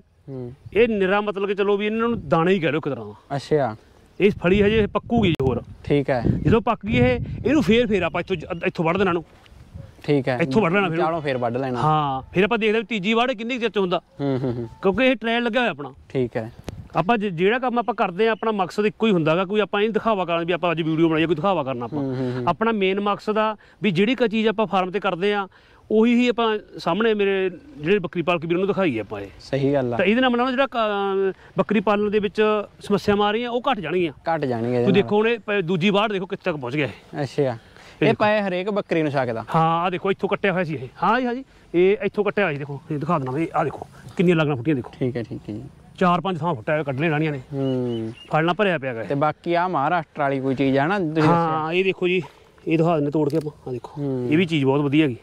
ਇਹ ਨਿਰਾ ਮਤਲਬ ਕਿ ਚਲੋ ਵੀ ਇਹਨਾਂ ਨੂੰ ਦਾਣਾ ਹੀ ਕਹਿ ਲਓ ਇੱਕ ਤਰ੍ਹਾਂ। ਅੱਛਾ। ਇਹ ਫਲੀ ਹਜੇ ਪੱਕੂਗੀ ਜੀ ਹੋਰ। ਠੀਕ ਹੈ। ਜਦੋਂ ਪੱਕ ਗਈ ਇਹ ਇਹਨੂੰ ਫੇਰ ਫੇਰ ਆਪਾਂ ਇੱਥੋਂ ਜ- ਇੱਥੋਂ ਵੱਢ ਦੇਣਾ ਨੂੰ ਠੀਕ ਹੈ। ਇੱਥੋਂ ਵੱਢ ਲੈਣਾ ਫਿਰ। ਚਾਲੋਂ ਫੇਰ ਵੱਢ ਲੈਣਾ। ਹਾਂ ਫਿਰ ਆਪਾਂ ਦੇਖਦੇ ਤੀਜੀ ਵਾੜ ਕਿੰਨੀ ਚਿਰ ਚ ਹੁੰਦਾ। ਹੂੰ ਹੂੰ ਕਿਉਂਕਿ ਇਹ ਟ੍ਰਾਇਲ ਲੱਗਿਆ ਹੋਇਆ ਆਪਣਾ। ਠੀਕ ਹੈ। ਆਪਾਂ ਜਿਹੜਾ ਕੰਮ ਆਪਾਂ ਕਰਦੇ ਆ ਆਪਣਾ ਮਕਸਦ ਇੱਕੋ ਹੀ ਹੁੰਦਾਗਾ ਕੋਈ ਆਪਾਂ ਇਹ ਦਿਖਾਵਾ ਕਰਨਾ ਵੀ ਆਪਾਂ ਅੱਜ ਵੀਡੀਓ ਬਣਾਈਏ ਕੋਈ ਦਿਖਾਵਾ ਕਰਨਾ ਆਪਾਂ। ਆਪਣਾ ਮੇਨ ਮਕਸਦ ਆ ਵੀ ਜਿਹੜੀ ਕ ਚੀਜ਼ ਆਪਾਂ ਫਾਰਮ ਤੇ ਕਰਦੇ ਆ ਉਹੀ ਹੀ ਆਪਾਂ ਸਾਹਮਣੇ ਮੇਰੇ ਜਿਹੜੇ ਬੱਕਰੀ ਪਾਲਕ ਵੀਰ ਨੂੰ ਦਿਖਾਈ ਆਪਾਂ ਇਹ। ਸਹੀ ਗੱਲ ਆ। ਤਾਂ ਇਹਦੇ ਨਾਲ ਮਤਲਬ ਜਿਹੜਾ ਬੱਕਰੀ ਪਾਲਣ ਦੇ ਵਿੱਚ ਸਮੱਸਿਆਵਾਂ ਆ ਰਹੀਆਂ ਉਹ ਘਟ ਜਾਣਗੀਆਂ। ਘਟ ਜਾਣਗੇ ਇਹਦੇ ਤੁਸੀਂ। ਦੇਖੋ ਹੁਣ ਦੂਜੀ ਵਾਰ ਦੇਖੋ ਕਿੱਥੇ ਤੱਕ ਪਹੁੰਚ ਗਿਆ ਅੱਛਾ। ਇਹ ਪਾਏ ਹਰੇਕ ਬੱਕਰੀ ਨੂੰ ਸਕਦਾ ਹਾਂ ਆ ਦੇਖੋ ਇੱਥੋਂ ਕੱਟਿਆ ਹੋਇਆ ਸੀ ਇਹ। ਹਾਂ ਜੀ ਹਾਂ ਜੀ। ਇਹ ਇੱਥੋਂ ਕੱਟਿਆ ਹੋਇਆ ਸੀ ਦੇਖੋ ਇਹ ਦਿਖਾ ਦੇਣਾ ਇਹ ਆ ਦੇਖੋ ਕਿੰਨੀਆਂ ਲੱਗਣਾ ਫੁੱਟੀਆਂ ਦੇਖੋ। ਠੀਕ ਹੈ ਠੀਕ ਹੈ ਜੀ। ਚਾਰ ਪੰਜ ਥਾਂ ਫੁੱਟਿਆ ਹੋਇਆ ਕੱਢਣੇ ਰਾਣੀਆਂ ਨੇ। ਹੂੰ। ਫੜਨਾ ਭਰਿਆ ਪਿਆ ਗਾ। ਤੇ ਬਾਕੀ ਆ ਮਹਾਰਾਸ਼ਟਰ ਵਾਲੀ ਕੋਈ ਚੀਜ਼ ਆ ਨਾ ਤੁਸੀਂ ਹਾਂ ਇਹ ਦੇਖੋ ਜੀ ਇਹ ਦਿਖਾ ਦਿੰਦੇ ਤੋੜ ਕੇ ਆਪਾਂ ਆ ਦੇਖੋ। ਇਹ ਵੀ ਚੀਜ਼ ਬਹੁਤ ਵਧੀਆ ਹੈਗੀ।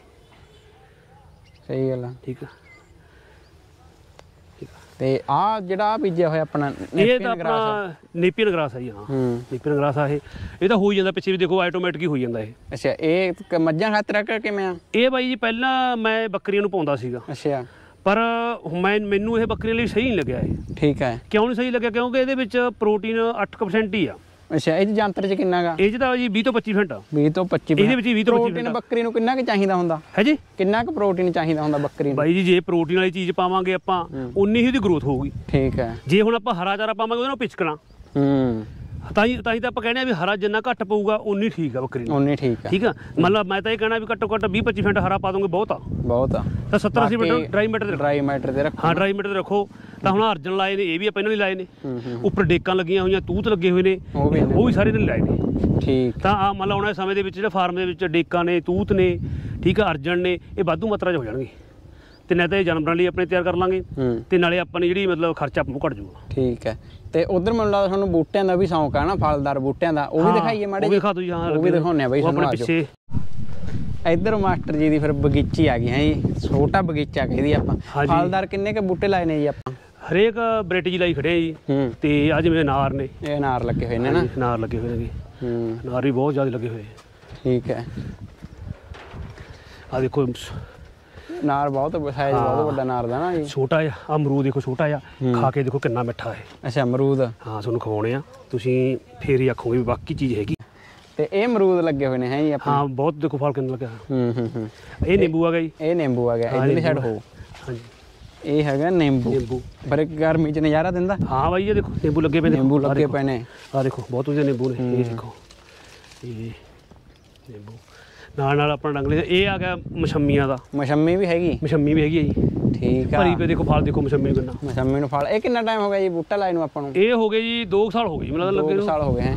ਸਹੀ ਗੱਲ ਆ। ਠੀਕ ਆ। ਤੇ ਆ ਜਿਹੜਾ ਬੀਜਿਆ ਹੋਇਆ ਆਪਣਾ ਇਹ ਤਾਂ ਆਪਣਾ ਨੇਪੀਅਨ ਗਰਾਸ ਹੈ ਜੀ ਹਾਂ। ਹੂੰ। ਨੇਪੀਅਨ ਗਰਾਸ ਆ ਇਹ। ਇਹ ਤਾਂ ਹੋ ਹੀ ਜਾਂਦਾ ਪਿੱਛੇ ਵੀ ਦੇਖੋ ਆਟੋਮੈਟਿਕ ਹੀ ਹੋਈ ਜਾਂਦਾ ਇਹ। ਅੱਛਾ ਇਹ ਮੱਝਾਂ ਖਾਤਰ ਆ ਕਿ ਕਿਵੇਂ ਆ? ਇਹ ਬਾਈ ਜੀ ਪਹਿਲਾਂ ਮੈਂ ਬੱਕਰੀਆਂ ਨੂੰ ਪਾਉਂਦਾ ਸੀਗਾ। ਅੱਛਾ। ਪਰ ਮੈਂ ਮੈਨੂੰ ਇਹ ਬੱਕਰੀਆਂ ਲਈ ਸਹੀ ਨਹੀਂ ਲੱਗਿਆ ਇਹ। ਠੀਕ ਹੈ ਕਿਉਂ ਨਹੀਂ ਸਹੀ ਲੱਗਿਆ? ਕਿਉਂਕਿ ਇਹਦੇ ਵਿੱਚ ਪ੍ਰੋਟੀਨ 8% ਹੀ ਆ। ਅੱਛਾ ਇਹ 'ਚ ਜੰਤਰ ਚ ਕਿੰਨਾ ਗਾ? ਇਹ ਤਾਂ ਜੀ 20 ਤੋਂ 25% ਆ। 20 ਤੋਂ 25 ਇਹਦੇ ਵਿੱਚ ਹੀ 20 ਤੋਂ 25% ਪ੍ਰੋਟੀਨ ਬੱਕਰੀ ਨੂੰ ਕਿੰਨਾ ਕੁ ਚਾਹੀਦਾ ਹੁੰਦਾ? ਹੈ ਜੀ। ਕਿੰਨਾ ਕੁ ਪ੍ਰੋਟੀਨ ਚਾਹੀਦਾ ਹੁੰਦਾ ਬੱਕਰੀ ਨੂੰ? ਬਾਈ ਜੀ ਜੇ ਪ੍ਰੋਟੀਨ ਵਾਲੀ ਚੀਜ਼ ਪਾਵਾਂਗੇ ਆਪਾਂ ਉਨੀ ਹੀ ਉਹਦੀ ਗਰੋਥ ਹੋਊਗੀ। ਠੀਕ ਹੈ। ਜੇ ਹੁਣ ਆਪਾਂ ਹਰਾ ਚਾਰਾ ਪਾਵਾਂਗੇ ਉਹਦੇ ਨਾਲ ਪਿਚਕਣਾ ਹੂੰ। ਤਾਂ ਹੀ ਤਾਂ ਹੀ ਤਾਂ ਆਪਾਂ ਕਹਿੰਦੇ ਆ ਵੀ ਹਰਾ ਜਿੰਨਾ ਘੱਟ ਪਊਗਾ ਉਨੀ ਠੀਕ ਆ ਬੱਕਰੀ ਨੂੰ ਉਨੀ ਠੀਕ ਹੈ ਠੀਕ ਆ? ਮਤਲਬ ਮੈਂ ਤਾਂ ਇਹ ਕਹਿਣਾ ਵੀ ਘੱਟੋ ਘੱਟ 20 25% ਹਰਾ ਪਾ ਦੋਗੇ ਬਹੁਤ ਆ। ਬਹੁਤ ਆ। ਤਾਂ 70 80% ਡਰਾਈ ਮੈਟਰ ਤੇ ਡਰਾਈ ਮੈਟਰ ਤੇ ਰੱਖੋ। ਹਾਂ ਡਰਾਈ ਮੈਟਰ ਤੇ ਰੱਖੋ। ਤਾਂ ਹੁਣ ਅਰਜਨ ਲਾਏ ਨੇ ਇਹ ਵੀ ਆਪਾਂ ਇਹਨਾਂ ਲਈ ਲਾਏ ਨੇ। ਹੂੰ ਹੂੰ ਉੱਪਰ ਡੇਕਾਂ ਲੱਗੀਆਂ ਹੋਈਆਂ ਤੂਤ ਲੱਗੇ ਹੋਏ ਨੇ ਉਹ ਵੀ ਉਹ ਸਾਰੇ ਲਈ ਲਾਏ ਨੇ। ਠੀਕ। ਤਾਂ ਆ ਮੰਨ ਲਓ ਆਉਣ ਸਮੇਂ ਦੇ ਵਿੱਚ ਜਿਹੜਾ ਫਾਰਮ ਦੇ ਵਿੱਚ ਡੇਕਾਂ ਨੇ ਤੂਤ ਨੇ ਠੀਕ ਆ ਅਰਜਨ ਨੇ ਇਹ ਵਾਧੂ ਮਾਤਰਾ 'ਚ ਹੋ ਜਾਣਗੇ। ਤੇ ਨਹੀਂ ਤਾਂ ਇਹ ਜਾਨਵਰਾਂ ਲਈ ਆਪਣੇ ਤਿਆਰ ਕਰ ਲਾਂਗੇ ਹੂੰ। ਤੇ ਨਾਲੇ ਆਪਾਂ ਨੇ ਜਿਹੜੀ ਮਤਲਬ ਖਰਚਾ ਬਹੁਤ ਘਟ ਜਾਊਗਾ। ਠੀਕ ਹੈ। ਤੇ ਉਧਰ ਮੈਨੂੰ ਲੱਗਦਾ ਤੁਹਾਨੂੰ ਬੂਟਿਆਂ ਦਾ ਵੀ ਸ਼ੌਂਕ ਆ ਨਾ ਫਲਦਾਰ ਬੂਟਿਆਂ ਦਾ। ਉਹ ਵੀ ਦਿਖਾਈਏ ਮਾੜੇ ਉਹ ਵੀ ਜਿਹੇ? ਦਿਖਾ ਦਿਓ ਜੀ ਹਾਂ ਉਹ ਵੀ ਦਿਖਾਉਂਦੇ ਆ ਬਈ ਉਹ ਆਜੋ ਪਿੱਛੇ। ਇੱਧਰ ਮਾਸਟਰ ਜੀ ਦੀ ਫਿਰ ਬਗੀਚੀ ਆ ਗਈ ਹੈ ਜੀ ਛੋਟਾ ਬਗੀਚਾ ਕਹਿੰਦੀ ਆਪਾਂ। ਫਲਦਾਰ ਕਿੰਨੇ ਕੇ ਬੂਟੇ ਲਾਏ ਨੇ ਜੀ ਆਪਾਂ? ਹਰੇਕ ਬ੍ਰਿਟਿਸ਼ ਲਾਈ ਖੜੇ ਆ ਜੀ। ਤੇ ਆ ਜਿਵੇਂ ਨਾਰ ਨੇ। ਇਹ ਅਨਾਰ ਲੱਗੇ ਹੋਏ ਨੇ ਨਾ। ਹਾਂਜੀ, ਨਾਰ ਲੱਗੇ ਹੋਏ ਨੇਗੇ ਹੂੰ। ਨਾਰ ਵੀ ਬਹੁਤ ਜ਼ਿਆਦਾ ਲੱਗੇ ਹੋਏ ਠੀਕ ਹੈ। ਆ ਦੇਖੋ ਨਾਰ ਬਹੁਤ ਸਾਈਜ਼ ਬਹੁਤ ਵੱਡਾ ਨਾਰ ਦਾ ਨਾ ਜੀ। ਛੋਟਾ ਜਿਹਾ ਅਮਰੂਦ ਦੇਖੋ ਛੋਟਾ ਜਿਹਾ। ਖਾ ਕੇ ਦੇਖੋ ਕਿੰਨਾ ਮਿੱਠਾ ਹੈ। ਅੱਛਾ ਅਮਰੂਦ। ਹਾਂ ਤੁਹਾਨੂੰ ਖਵਾਉਣੇ ਆ। ਤੁਸੀਂ ਫੇਰ ਹੀ ਆਖੋਗੇ ਵੀ ਬਾਕੀ ਚੀਜ਼ ਹੈਗੀ। ਤੇ ਇਹ ਅਮਰੂਦ ਲੱਗੇ ਹੋਏ ਨੇ ਹੈ ਜੀ ਆਪਾਂ ਹਾਂ ਬਹੁਤ ਦੇਖੋ ਫਲ ਕਿੰਨਾ ਲੱਗਿਆ ਹੂੰ ਹੂੰ ਹੂੰ। ਇਹ ਨਿੰਬੂ ਆ ਗਿਆ ਜੀ। ਇਹ ਨਿੰਬੂ ਆ ਗਿਆ ਇਧਰਲੀ ਸਾਈਡ ਹੋ। ਹਾਂਜੀ। ਇਹ ਹੈਗਾ ਨਿੰਬੂ। ਨਿੰਬੂ। ਪਰ ਇੱਕ ਗਰਮੀ ਚ ਨਜ਼ਾਰਾ ਦਿੰਦਾ। ਹਾਂ ਬਾਈ ਇਹ ਦੇਖੋ ਨਿੰਬੂ ਲੱਗੇ ਪਏ ਨਿੰਬੂ ਲੱਗੇ ਪਏ ਨੇ। ਆ ਦੇਖੋ ਬਹੁਤ ਵਧੀਆ ਨਿੰਬੂ ਨੇ। ਇਹ ਦੇਖੋ। ਇਹ ਨਿੰਬੂ। ਨਾਲ ਨਾਲ ਆਪਣਾ ਡੰਗਲੇ ਇਹ ਆ ਗਿਆ ਮਸ਼ੰਮੀਆਂ ਦਾ। ਮਸ਼ੰਮੀ ਵੀ ਹੈਗੀ। ਮਸ਼ੰਮੀ ਵੀ ਹੈਗੀ ਆ ਜੀ। ਠੀਕ ਆ। ਭਰੀ ਪਏ ਦੇਖੋ ਫਲ ਦੇਖੋ ਮਸ਼ੰਮੀ ਨੂੰ ਕਿੰਨਾ। ਮਸ਼ੰਮੀ ਨੂੰ ਫਲ। ਇਹ ਕਿੰਨਾ ਟਾਈਮ ਹੋ ਗਿਆ ਜੀ ਬੂਟਾ ਲਾਏ ਨੂੰ ਆਪਾਂ ਨੂੰ? ਇਹ ਹੋ ਗਏ ਜੀ 2 ਸਾਲ ਹੋ ਗਏ ਮੈਨੂੰ ਲੱਗੇ ਕੁ ਨੂੰ। ਸਾਲ ਹੋ ਗਏ ਹੈ।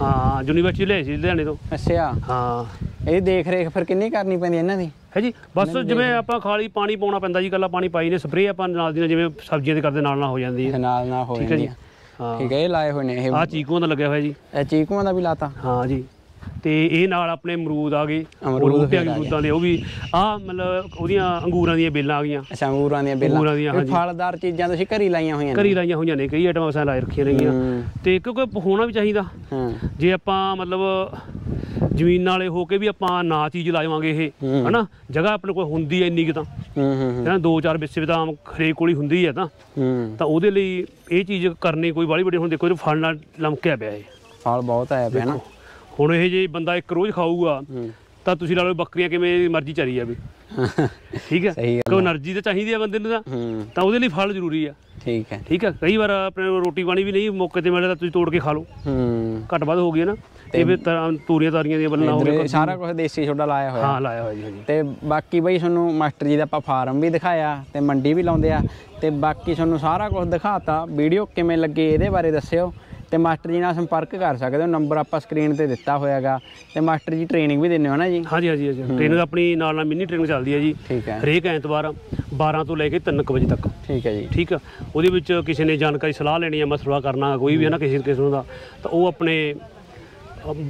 ਯੂਨੀਵਰਸਿਟੀ ਲਿਆਏ ਸੀ ਲੁਧਿਆਣੇ ਤੋਂ। ਅੱਛਾ। ਹਾਂ। ਇਹ ਦੇਖ ਰੇਖ ਫਿਰ ਕਿੰਨੀ ਕਰਨੀ ਪੈਂਦੀ ਇਹਨਾਂ ਦੀ? ਹੈ ਜੀ? ਬਸ ਜਿਵੇਂ ਆਪਾਂ ਖਾਲੀ ਪਾਣੀ ਪਾਉਣਾ ਪੈਂਦਾ ਜੀ ਕੱਲਾ ਪਾਣੀ ਪਾਈ ਨੇ ਸਪਰੇਅ ਆਪਾਂ ਨਾਲ ਦੀ ਨਾਲ ਜਿਵੇਂ ਸਬਜ਼ੀਆਂ ਦੇ ਕਰਦੇ ਨਾਲ ਨਾਲ ਹੋ ਜਾਂਦੀ ਹੈ। ਨਾਲ ਨਾਲ ਹੋ ਠੀਕ ਹੈ ਜੀ? ਠੀਕ ਹੈ ਇਹ ਲਾਏ ਹੋਏ ਨੇ ਇਹ। ਆ ਚੀਕੂਆਂ ਦਾ ਲੱਗਿਆ ਹੋਇਆ ਜੀ। ਇਹ ਚੀਕੂਆਂ ਦਾ ਵੀ ਲਾਤਾ। ਹਾਂ ਜੀ। ਤੇ ਇਹ ਨਾਲ ਆਪਣੇ ਅਮਰੂਦ ਆ ਗਏ। ਅਮਰੂਦ ਗਏ। ਅਮਰੂਦਾਂ ਦੇ ਉਹ ਵੀ ਆ ਮਤਲਬ ਉਹਦੀਆਂ ਅੰਗੂਰਾਂ ਦੀਆਂ ਬੇਲਾਂ ਆ ਗਈਆਂ। ਅੱਛਾ ਅੰਗੂਰਾਂ ਦੀਆਂ ਬੇਲਾਂ। ਅੰਗੂਰਾਂ ਦੀਆਂ, ਹਾਂਜੀ। ਫਲਦਾਰ ਚੀਜ਼ਾਂ ਤੁਸੀਂ ਘਰੀ ਲਾਈਆਂ ਹੋਈਆਂ ਨੇ? ਘਰੀ ਲਾਈਆਂ ਹੋਈਆਂ ਨੇ ਕਈ ਆਈਟਮਾਂ ਸਾਂ ਲਾਏ ਰੱਖੀਆਂ ਹੂੰ, ਤੇ ਕਿਉਂਕਿ ਹੋਣਾ ਵੀ ਚਾਹੀਦਾ। ਹਾਂ। ਜੇ ਆਪਾਂ ਮਤਲਬ ਜ਼ਮੀਨ ਵਾਲੇ ਹੋ ਕੇ ਵੀ ਆਪਾਂ ਨਾ ਚੀਜ਼ ਲਾਵਾਂਗੇ ਇਹ। ਹਨਾ? ਜਗ੍ਹਾ ਆਪਣੇ ਕੋਲ ਹੁੰਦੀ ਐ ਇੰਨੀ ਕਿ ਤਾਂ। ਹੂੰ ਹੂੰ ਹੂੰ, ਜਾਂ ਦੋ ਚਾਰ ਵਿਸੇ ਤਾਂ ਹਰੇਕ ਕੋਲ ਹੁੰਦੀ ਹੈ ਤਾਂ। ਤਾਂ ਉਹਦੇ ਲਈ ਇਹ ਚੀਜ਼ ਕਰਨੀ ਕੋਈ ਬਾਲੀ ਵੱਡੀ ਹੁਣ ਦੇਖੋ ਇਹ ਫਲ ਨਾਲ ਲਮਕਿਆ ਪਿਆ ਇਹ। ਫਲ ਬਹੁਤ ਆਇਆ ਪਿਆ ਨਾ। ਹੁਣ ਇਹ ਜੇ ਬੰਦਾ ਇੱਕ ਰੋਜ਼ ਖਾਊਗਾ ਤਾਂ ਤੁਸੀਂ ਲਾ ਲਓ ਬੱਕਰੀਆਂ ਕਿਵੇਂ ਮਰਜ਼ੀ ਚਰੀ ਜਾਵੇ। <laughs> ਠੀਕ ਹੈ? ਸਹੀ ਗੱਲ ਕੋਈ એનર્ਜੀ ਤਾਂ ਚਾਹੀਦੀ ਆ ਬੰਦੇ ਨੂੰ ਤਾਂ। ਤਾਂ ਉਹਦੇ ਲਈ ਫਲ ਜ਼ਰੂਰੀ ਆ। ਠੀਕ ਹੈ। ਠੀਕ ਹੈ ਕਈ ਵਾਰ ਆਪਣੇ ਰੋਟੀ ਪਾਣੀ ਵੀ ਨਹੀਂ ਮੌਕੇ ਤੇ ਮਿਲਦਾ ਤੁਸੀਂ ਤੋੜ ਕੇ ਖਾ ਲਓ। ਹੂੰ। ਘੱਟ ਵੱਧ ਹੋ ਗਈ ਨਾ। ਤੇ ਵੀ ਤਰਾਂ ਤੂਰੀਆਂ ਤਾਰੀਆਂ ਦੀਆਂ ਬੱਲਾਂ ਹੋ ਸਾਰਾ ਕੁਝ ਦੇਸੀ ਛੋਡਾ ਲਾਇਆ ਹੋਇਆ। ਹਾਂ ਲਾਇਆ ਹੋਇਆ ਜੀ ਹਾਂਜੀ। ਤੇ ਬਾਕੀ ਬਈ ਤੁਹਾਨੂੰ ਮਾਸਟਰ ਜੀ ਦਾ ਆਪਾਂ ਫਾਰਮ ਵੀ ਦਿਖਾਇਆ ਤੇ ਮੰਡੀ ਵੀ ਲਾਉਂਦੇ ਆ। ਤੇ ਬਾਕੀ ਤੁਹਾਨੂੰ ਸਾਰਾ ਕੁਝ ਦਿਖਾਤਾ। ਵੀਡੀਓ ਕਿਵੇਂ ਲੱਗੇ ਇਹਦੇ ਬਾਰੇ ਦੱਸਿਓ। ਤੇ ਮਾਸਟਰ ਜੀ ਨਾਲ ਸੰਪਰਕ ਕਰ ਸਕਦੇ ਹੋ ਨੰਬਰ ਆਪਾਂ ਸਕਰੀਨ ਤੇ ਦਿੱਤਾ ਹੋਇਆਗਾ। ਤੇ ਮਾਸਟਰ ਜੀ ਟ੍ਰੇਨਿੰਗ ਵੀ ਦਿੰਦੇ ਹੋ ਨਾ ਜੀ? ਹਾਂਜੀ ਹਾਂਜੀ ਹਾਂਜੀ। ਟ੍ਰੇਨਿੰਗ ਆਪਣੀ ਨਾਲ ਨਾਲ ਮਿੰਨੀ ਟ੍ਰੇਨਿੰਗ ਚੱਲਦੀ ਹੈ ਜੀ। ਠੀਕ ਹੈ। ਹਰੇਕ ਐਤਵਾਰ 12 ਤੋਂ ਲੈ ਕੇ 3 ਵਜੇ ਤੱਕ। ਠੀਕ ਹੈ ਜੀ। ਠੀਕ ਆ। ਉਹਦੇ ਵਿੱਚ ਕਿਸੇ ਨੇ ਜਾਣਕਾਰੀ ਸਲਾਹ ਲੈਣੀ ਹੈ ਮਸਲਾ ਕਰਨਾ ਕੋਈ ਵੀ ਹੈ ਨਾ ਕਿਸੇ ਕਿਸਮ ਦਾ ਤਾਂ ਉਹ ਆਪਣੇ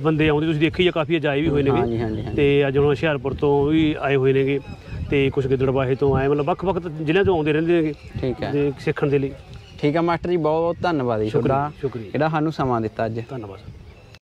ਬੰਦੇ ਆਉਂਦੇ ਤੁਸੀਂ ਦੇਖੀ ਆ ਕਾਫੀ ਅਜਾਏ ਵੀ ਹੋਏ ਨੇਗੇ। ਹਾਂਜੀ ਹਾਂਜੀ ਹਾਂਜੀ। ਤੇ ਅੱਜ ਹੁਣ ਹੁਸ਼ਿਆਰਪੁਰ ਤੋਂ ਵੀ ਆਏ ਹੋਏ ਨੇਗੇ ਤੇ ਕੁਝ ਗਿੱਦੜਬਾਹੇ ਤੋਂ ਆਏ ਮਤਲਬ ਵੱਖ-ਵੱਖ ਜ਼ਿਲ੍ਹਿਆਂ ਤੋਂ ਆਉਂਦੇ ਰਹਿੰਦੇ ਨੇਗੇ। ਠੀਕ ਹੈ। ਸਿੱਖਣ ਦੇ ਲਈ। ਠੀਕ ਹੈ ਮਾਸਟਰ ਜੀ ਬਹੁਤ ਬਹੁਤ ਧੰਨਵਾਦ ਜੀ ਤੁਹਾਡਾ। ਸ਼ੁਕਰੀਆ। ਜਿਹੜਾ ਸਾਨੂੰ ਸਮਾਂ ਦਿੱਤਾ ਅੱਜ। ਧੰਨਵਾਦ।